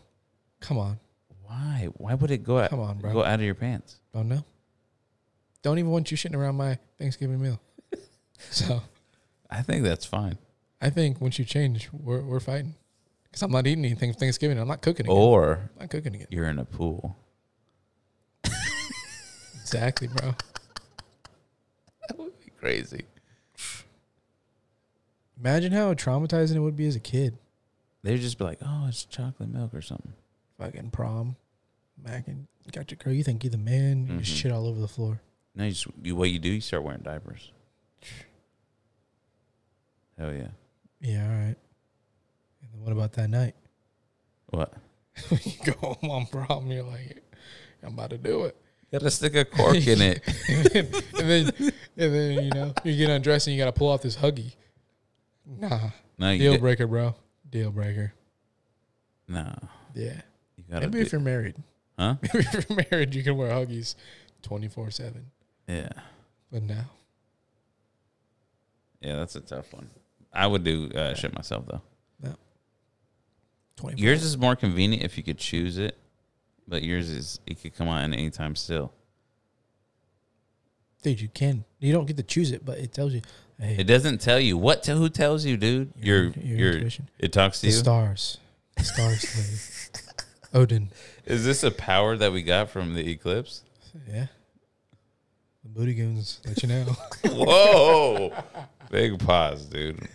[SPEAKER 2] come on,
[SPEAKER 1] Why? Why would it go out?
[SPEAKER 2] Come on, bro.
[SPEAKER 1] Go out of your pants.
[SPEAKER 2] don't know. Don't even want you shitting around my Thanksgiving meal. so
[SPEAKER 1] I think that's fine.
[SPEAKER 2] I think once you change, we're we're fighting. Cause I'm not eating anything for Thanksgiving. I'm not cooking again.
[SPEAKER 1] Or
[SPEAKER 2] I'm not cooking again.
[SPEAKER 1] you're in a pool.
[SPEAKER 2] Exactly, bro.
[SPEAKER 1] That would be crazy.
[SPEAKER 2] Imagine how traumatizing it would be as a kid.
[SPEAKER 1] They'd just be like, "Oh, it's chocolate milk or something."
[SPEAKER 2] Fucking prom, macking. You got your girl. You think you're the man. You just
[SPEAKER 1] Mhm.
[SPEAKER 2] shit all over the floor.
[SPEAKER 1] No, you, just, you what you do? You start wearing diapers. Hell yeah!
[SPEAKER 2] Yeah, all right. And then what about that night?
[SPEAKER 1] What?
[SPEAKER 2] you go home on prom, you're like, I'm about to do it.
[SPEAKER 1] You Gotta stick a cork in it.
[SPEAKER 2] and then, and then you know, you get undressed and you got to pull off this huggy. Nah,
[SPEAKER 1] No,
[SPEAKER 2] deal
[SPEAKER 1] get,
[SPEAKER 2] breaker, bro. Deal breaker.
[SPEAKER 1] no.
[SPEAKER 2] Yeah.
[SPEAKER 1] You gotta.
[SPEAKER 2] Maybe
[SPEAKER 1] be,
[SPEAKER 2] if you're married,
[SPEAKER 1] huh?
[SPEAKER 2] maybe if you're married, you can wear huggies, twenty four seven.
[SPEAKER 1] Yeah.
[SPEAKER 2] But now,
[SPEAKER 1] Yeah, that's a tough one. I would do uh, shit myself though. Yeah.
[SPEAKER 2] twenty.
[SPEAKER 1] Yours is more convenient if you could choose it, but yours is it could come on any time still.
[SPEAKER 2] dude, you can. You don't get to choose it, but it tells you. Hey,
[SPEAKER 1] It doesn't tell you what. To, who tells you, dude? Your
[SPEAKER 2] your, your
[SPEAKER 1] your
[SPEAKER 2] intuition.
[SPEAKER 1] it talks to
[SPEAKER 2] The
[SPEAKER 1] you.
[SPEAKER 2] stars, the stars. Odin.
[SPEAKER 1] Is this a power that we got from the eclipse?
[SPEAKER 2] Yeah. The booty goons let you know.
[SPEAKER 1] Whoa! Big pause, dude.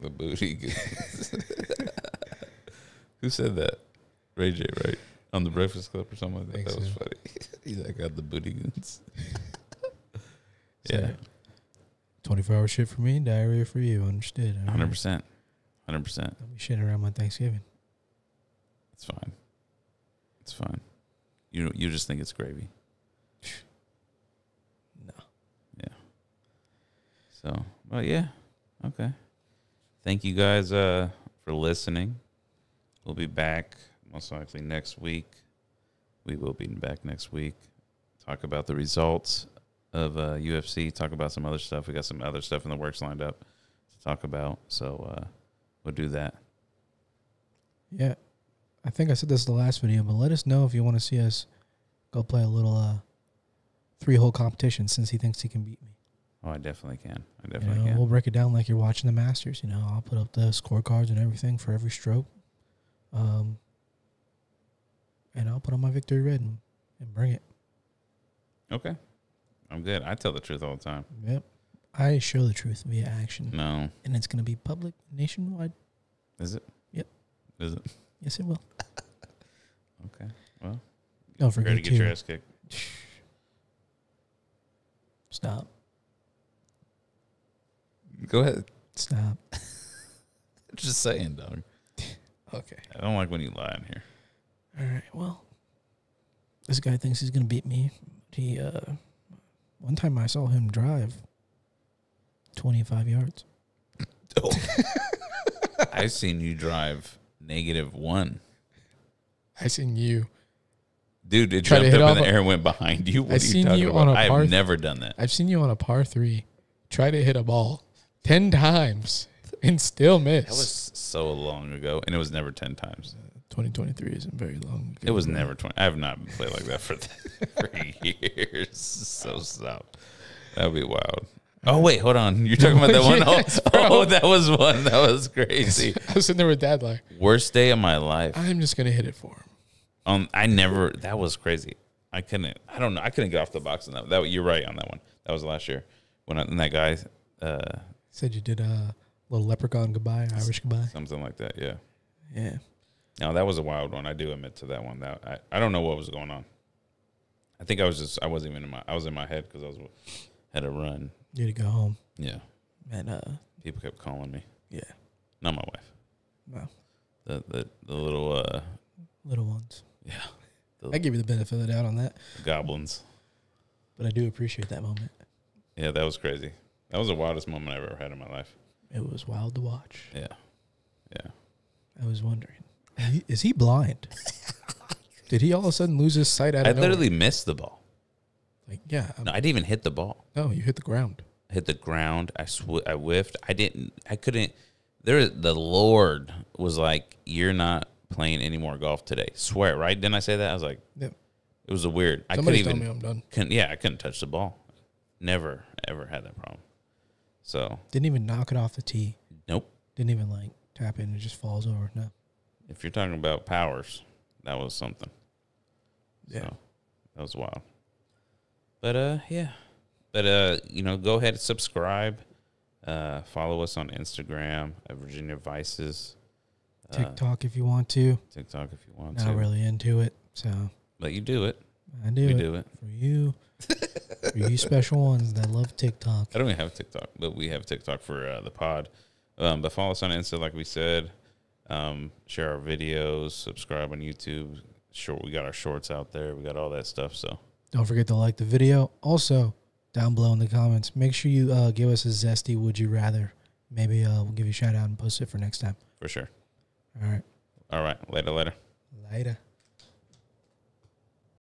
[SPEAKER 1] The booty goons. Who said that? Ray J, right? On the Breakfast Club or something like that.
[SPEAKER 2] Think
[SPEAKER 1] That was
[SPEAKER 2] so.
[SPEAKER 1] funny. He's like, got the booty goons. Yeah,
[SPEAKER 2] 24 hour shit for me, diarrhea for you. Understood. All right.
[SPEAKER 1] hundred percent, hundred percent.
[SPEAKER 2] Don't be shitting around my Thanksgiving.
[SPEAKER 1] It's fine. It's fine. You you just think it's gravy.
[SPEAKER 2] No.
[SPEAKER 1] Yeah. So, well, yeah. Okay. Thank you guys uh, for listening. We'll be back most likely next week. We will be back next week. Talk about the results of uh, UFC. Talk about some other stuff. We got some other stuff in the works lined up to talk about. So uh, we'll do that.
[SPEAKER 2] Yeah. I think I said this in the last video, but let us know if you want to see us go play a little uh, three hole competition since he thinks he can beat me.
[SPEAKER 1] Oh, I definitely can. I
[SPEAKER 2] You
[SPEAKER 1] definitely
[SPEAKER 2] know,
[SPEAKER 1] can.
[SPEAKER 2] we'll break it down like you're watching the Masters. You know, I'll put up the scorecards and everything for every stroke. Um, and I'll put on my victory red and, and bring it.
[SPEAKER 1] Okay. I'm good. I tell the truth all the time.
[SPEAKER 2] Yep. I show the truth via action.
[SPEAKER 1] No.
[SPEAKER 2] And it's going to be public nationwide.
[SPEAKER 1] Is it?
[SPEAKER 2] Yep.
[SPEAKER 1] Is it?
[SPEAKER 2] Yes, it will.
[SPEAKER 1] Okay. Well,
[SPEAKER 2] Don't forget
[SPEAKER 1] to get your ass kicked.
[SPEAKER 2] stop.
[SPEAKER 1] Go ahead.
[SPEAKER 2] Stop.
[SPEAKER 1] Just saying, dog.
[SPEAKER 2] Okay.
[SPEAKER 1] I don't like when you lie in here.
[SPEAKER 2] All right. Well, this guy thinks he's gonna beat me. He uh, one time I saw him drive twenty five yards.
[SPEAKER 1] I've seen you drive negative one.
[SPEAKER 2] I seen you.
[SPEAKER 1] Dude, it
[SPEAKER 2] Try to
[SPEAKER 1] jumped
[SPEAKER 2] hit
[SPEAKER 1] up in
[SPEAKER 2] off
[SPEAKER 1] the
[SPEAKER 2] a-
[SPEAKER 1] air and went behind you. What
[SPEAKER 2] I
[SPEAKER 1] are
[SPEAKER 2] seen
[SPEAKER 1] you talking
[SPEAKER 2] you
[SPEAKER 1] about?
[SPEAKER 2] on a
[SPEAKER 1] I've
[SPEAKER 2] par-
[SPEAKER 1] never done that.
[SPEAKER 2] I've seen you on a par three try to hit a ball ten times. and still miss.
[SPEAKER 1] That was so long ago, and it was never ten times.
[SPEAKER 2] 2023 isn't very long.
[SPEAKER 1] It was never twenty. I have not played like that for for years. So stop. That would be wild. Oh wait, hold on. You're talking about that one?
[SPEAKER 2] Yes,
[SPEAKER 1] Oh, oh, that was one. That was crazy.
[SPEAKER 2] I was sitting there with dad like,
[SPEAKER 1] Worst day of my life.
[SPEAKER 2] I'm just gonna hit it for him.
[SPEAKER 1] Um, I never. That was crazy. I couldn't. I don't know. I couldn't get off the box on that. That you're right on that one. That was last year when I, and that guy, uh,
[SPEAKER 2] Said you did a little leprechaun goodbye, Irish goodbye.
[SPEAKER 1] something like that. Yeah.
[SPEAKER 2] Yeah.
[SPEAKER 1] No, that was a wild one. I do admit to that one. That I, I don't know what was going on. I think I was just I wasn't even in my I was in my head because I was had to run.
[SPEAKER 2] You had to go home.
[SPEAKER 1] Yeah,
[SPEAKER 2] And uh
[SPEAKER 1] people kept calling me.
[SPEAKER 2] yeah.
[SPEAKER 1] Not my wife.
[SPEAKER 2] No.
[SPEAKER 1] The the the little uh
[SPEAKER 2] Little ones.
[SPEAKER 1] yeah
[SPEAKER 2] I give you the benefit of the doubt on that.
[SPEAKER 1] goblins.
[SPEAKER 2] But I do appreciate that moment.
[SPEAKER 1] Yeah, that was crazy. That was the wildest moment I've ever had in my life.
[SPEAKER 2] It was wild to watch.
[SPEAKER 1] Yeah, yeah.
[SPEAKER 2] I was wondering, is he, blind? Did he all of a sudden lose his sight out
[SPEAKER 1] I
[SPEAKER 2] of nowhere?
[SPEAKER 1] literally missed the ball.
[SPEAKER 2] like yeah.
[SPEAKER 1] No, I didn't even hit the ball.
[SPEAKER 2] no, you hit the ground.
[SPEAKER 1] I hit the ground. I sw- I whiffed. I didn't. I couldn't. There, the Lord was like, "You're not playing any more golf today." Swear, right? Didn't I say that? I was like,
[SPEAKER 2] Yep.
[SPEAKER 1] it was a weird. I
[SPEAKER 2] Somebody
[SPEAKER 1] couldn't
[SPEAKER 2] told
[SPEAKER 1] even.
[SPEAKER 2] me I'm done.
[SPEAKER 1] Couldn't, yeah, I couldn't touch the ball. Never, ever had that problem. So,
[SPEAKER 2] Didn't even knock it off the tee.
[SPEAKER 1] nope.
[SPEAKER 2] Didn't even like tap in. It just falls over. No.
[SPEAKER 1] If you're talking about powers, that was something.
[SPEAKER 2] Yeah.
[SPEAKER 1] So, that was wild. But uh, yeah. But uh, you know, go ahead and subscribe. Uh, follow us on Instagram at Virginia Vices. Uh,
[SPEAKER 2] TikTok if you want to.
[SPEAKER 1] TikTok if you want
[SPEAKER 2] Not
[SPEAKER 1] to.
[SPEAKER 2] really into it, so
[SPEAKER 1] But you do it.
[SPEAKER 2] I do
[SPEAKER 1] we
[SPEAKER 2] it
[SPEAKER 1] do it.
[SPEAKER 2] for you. You special ones that love TikTok.
[SPEAKER 1] I don't even have TikTok, but we have TikTok for uh, the pod. Um, but follow us on Insta, like we said. Um, share our videos. Subscribe on YouTube. Short, we got our shorts out there. We got all that stuff. So
[SPEAKER 2] Don't forget to like the video. Also, down below in the comments, make sure you uh, give us a zesty would you rather. Maybe uh, we'll give you a shout out and post it for next time.
[SPEAKER 1] for sure.
[SPEAKER 2] All right.
[SPEAKER 1] All right. Later. Later, later.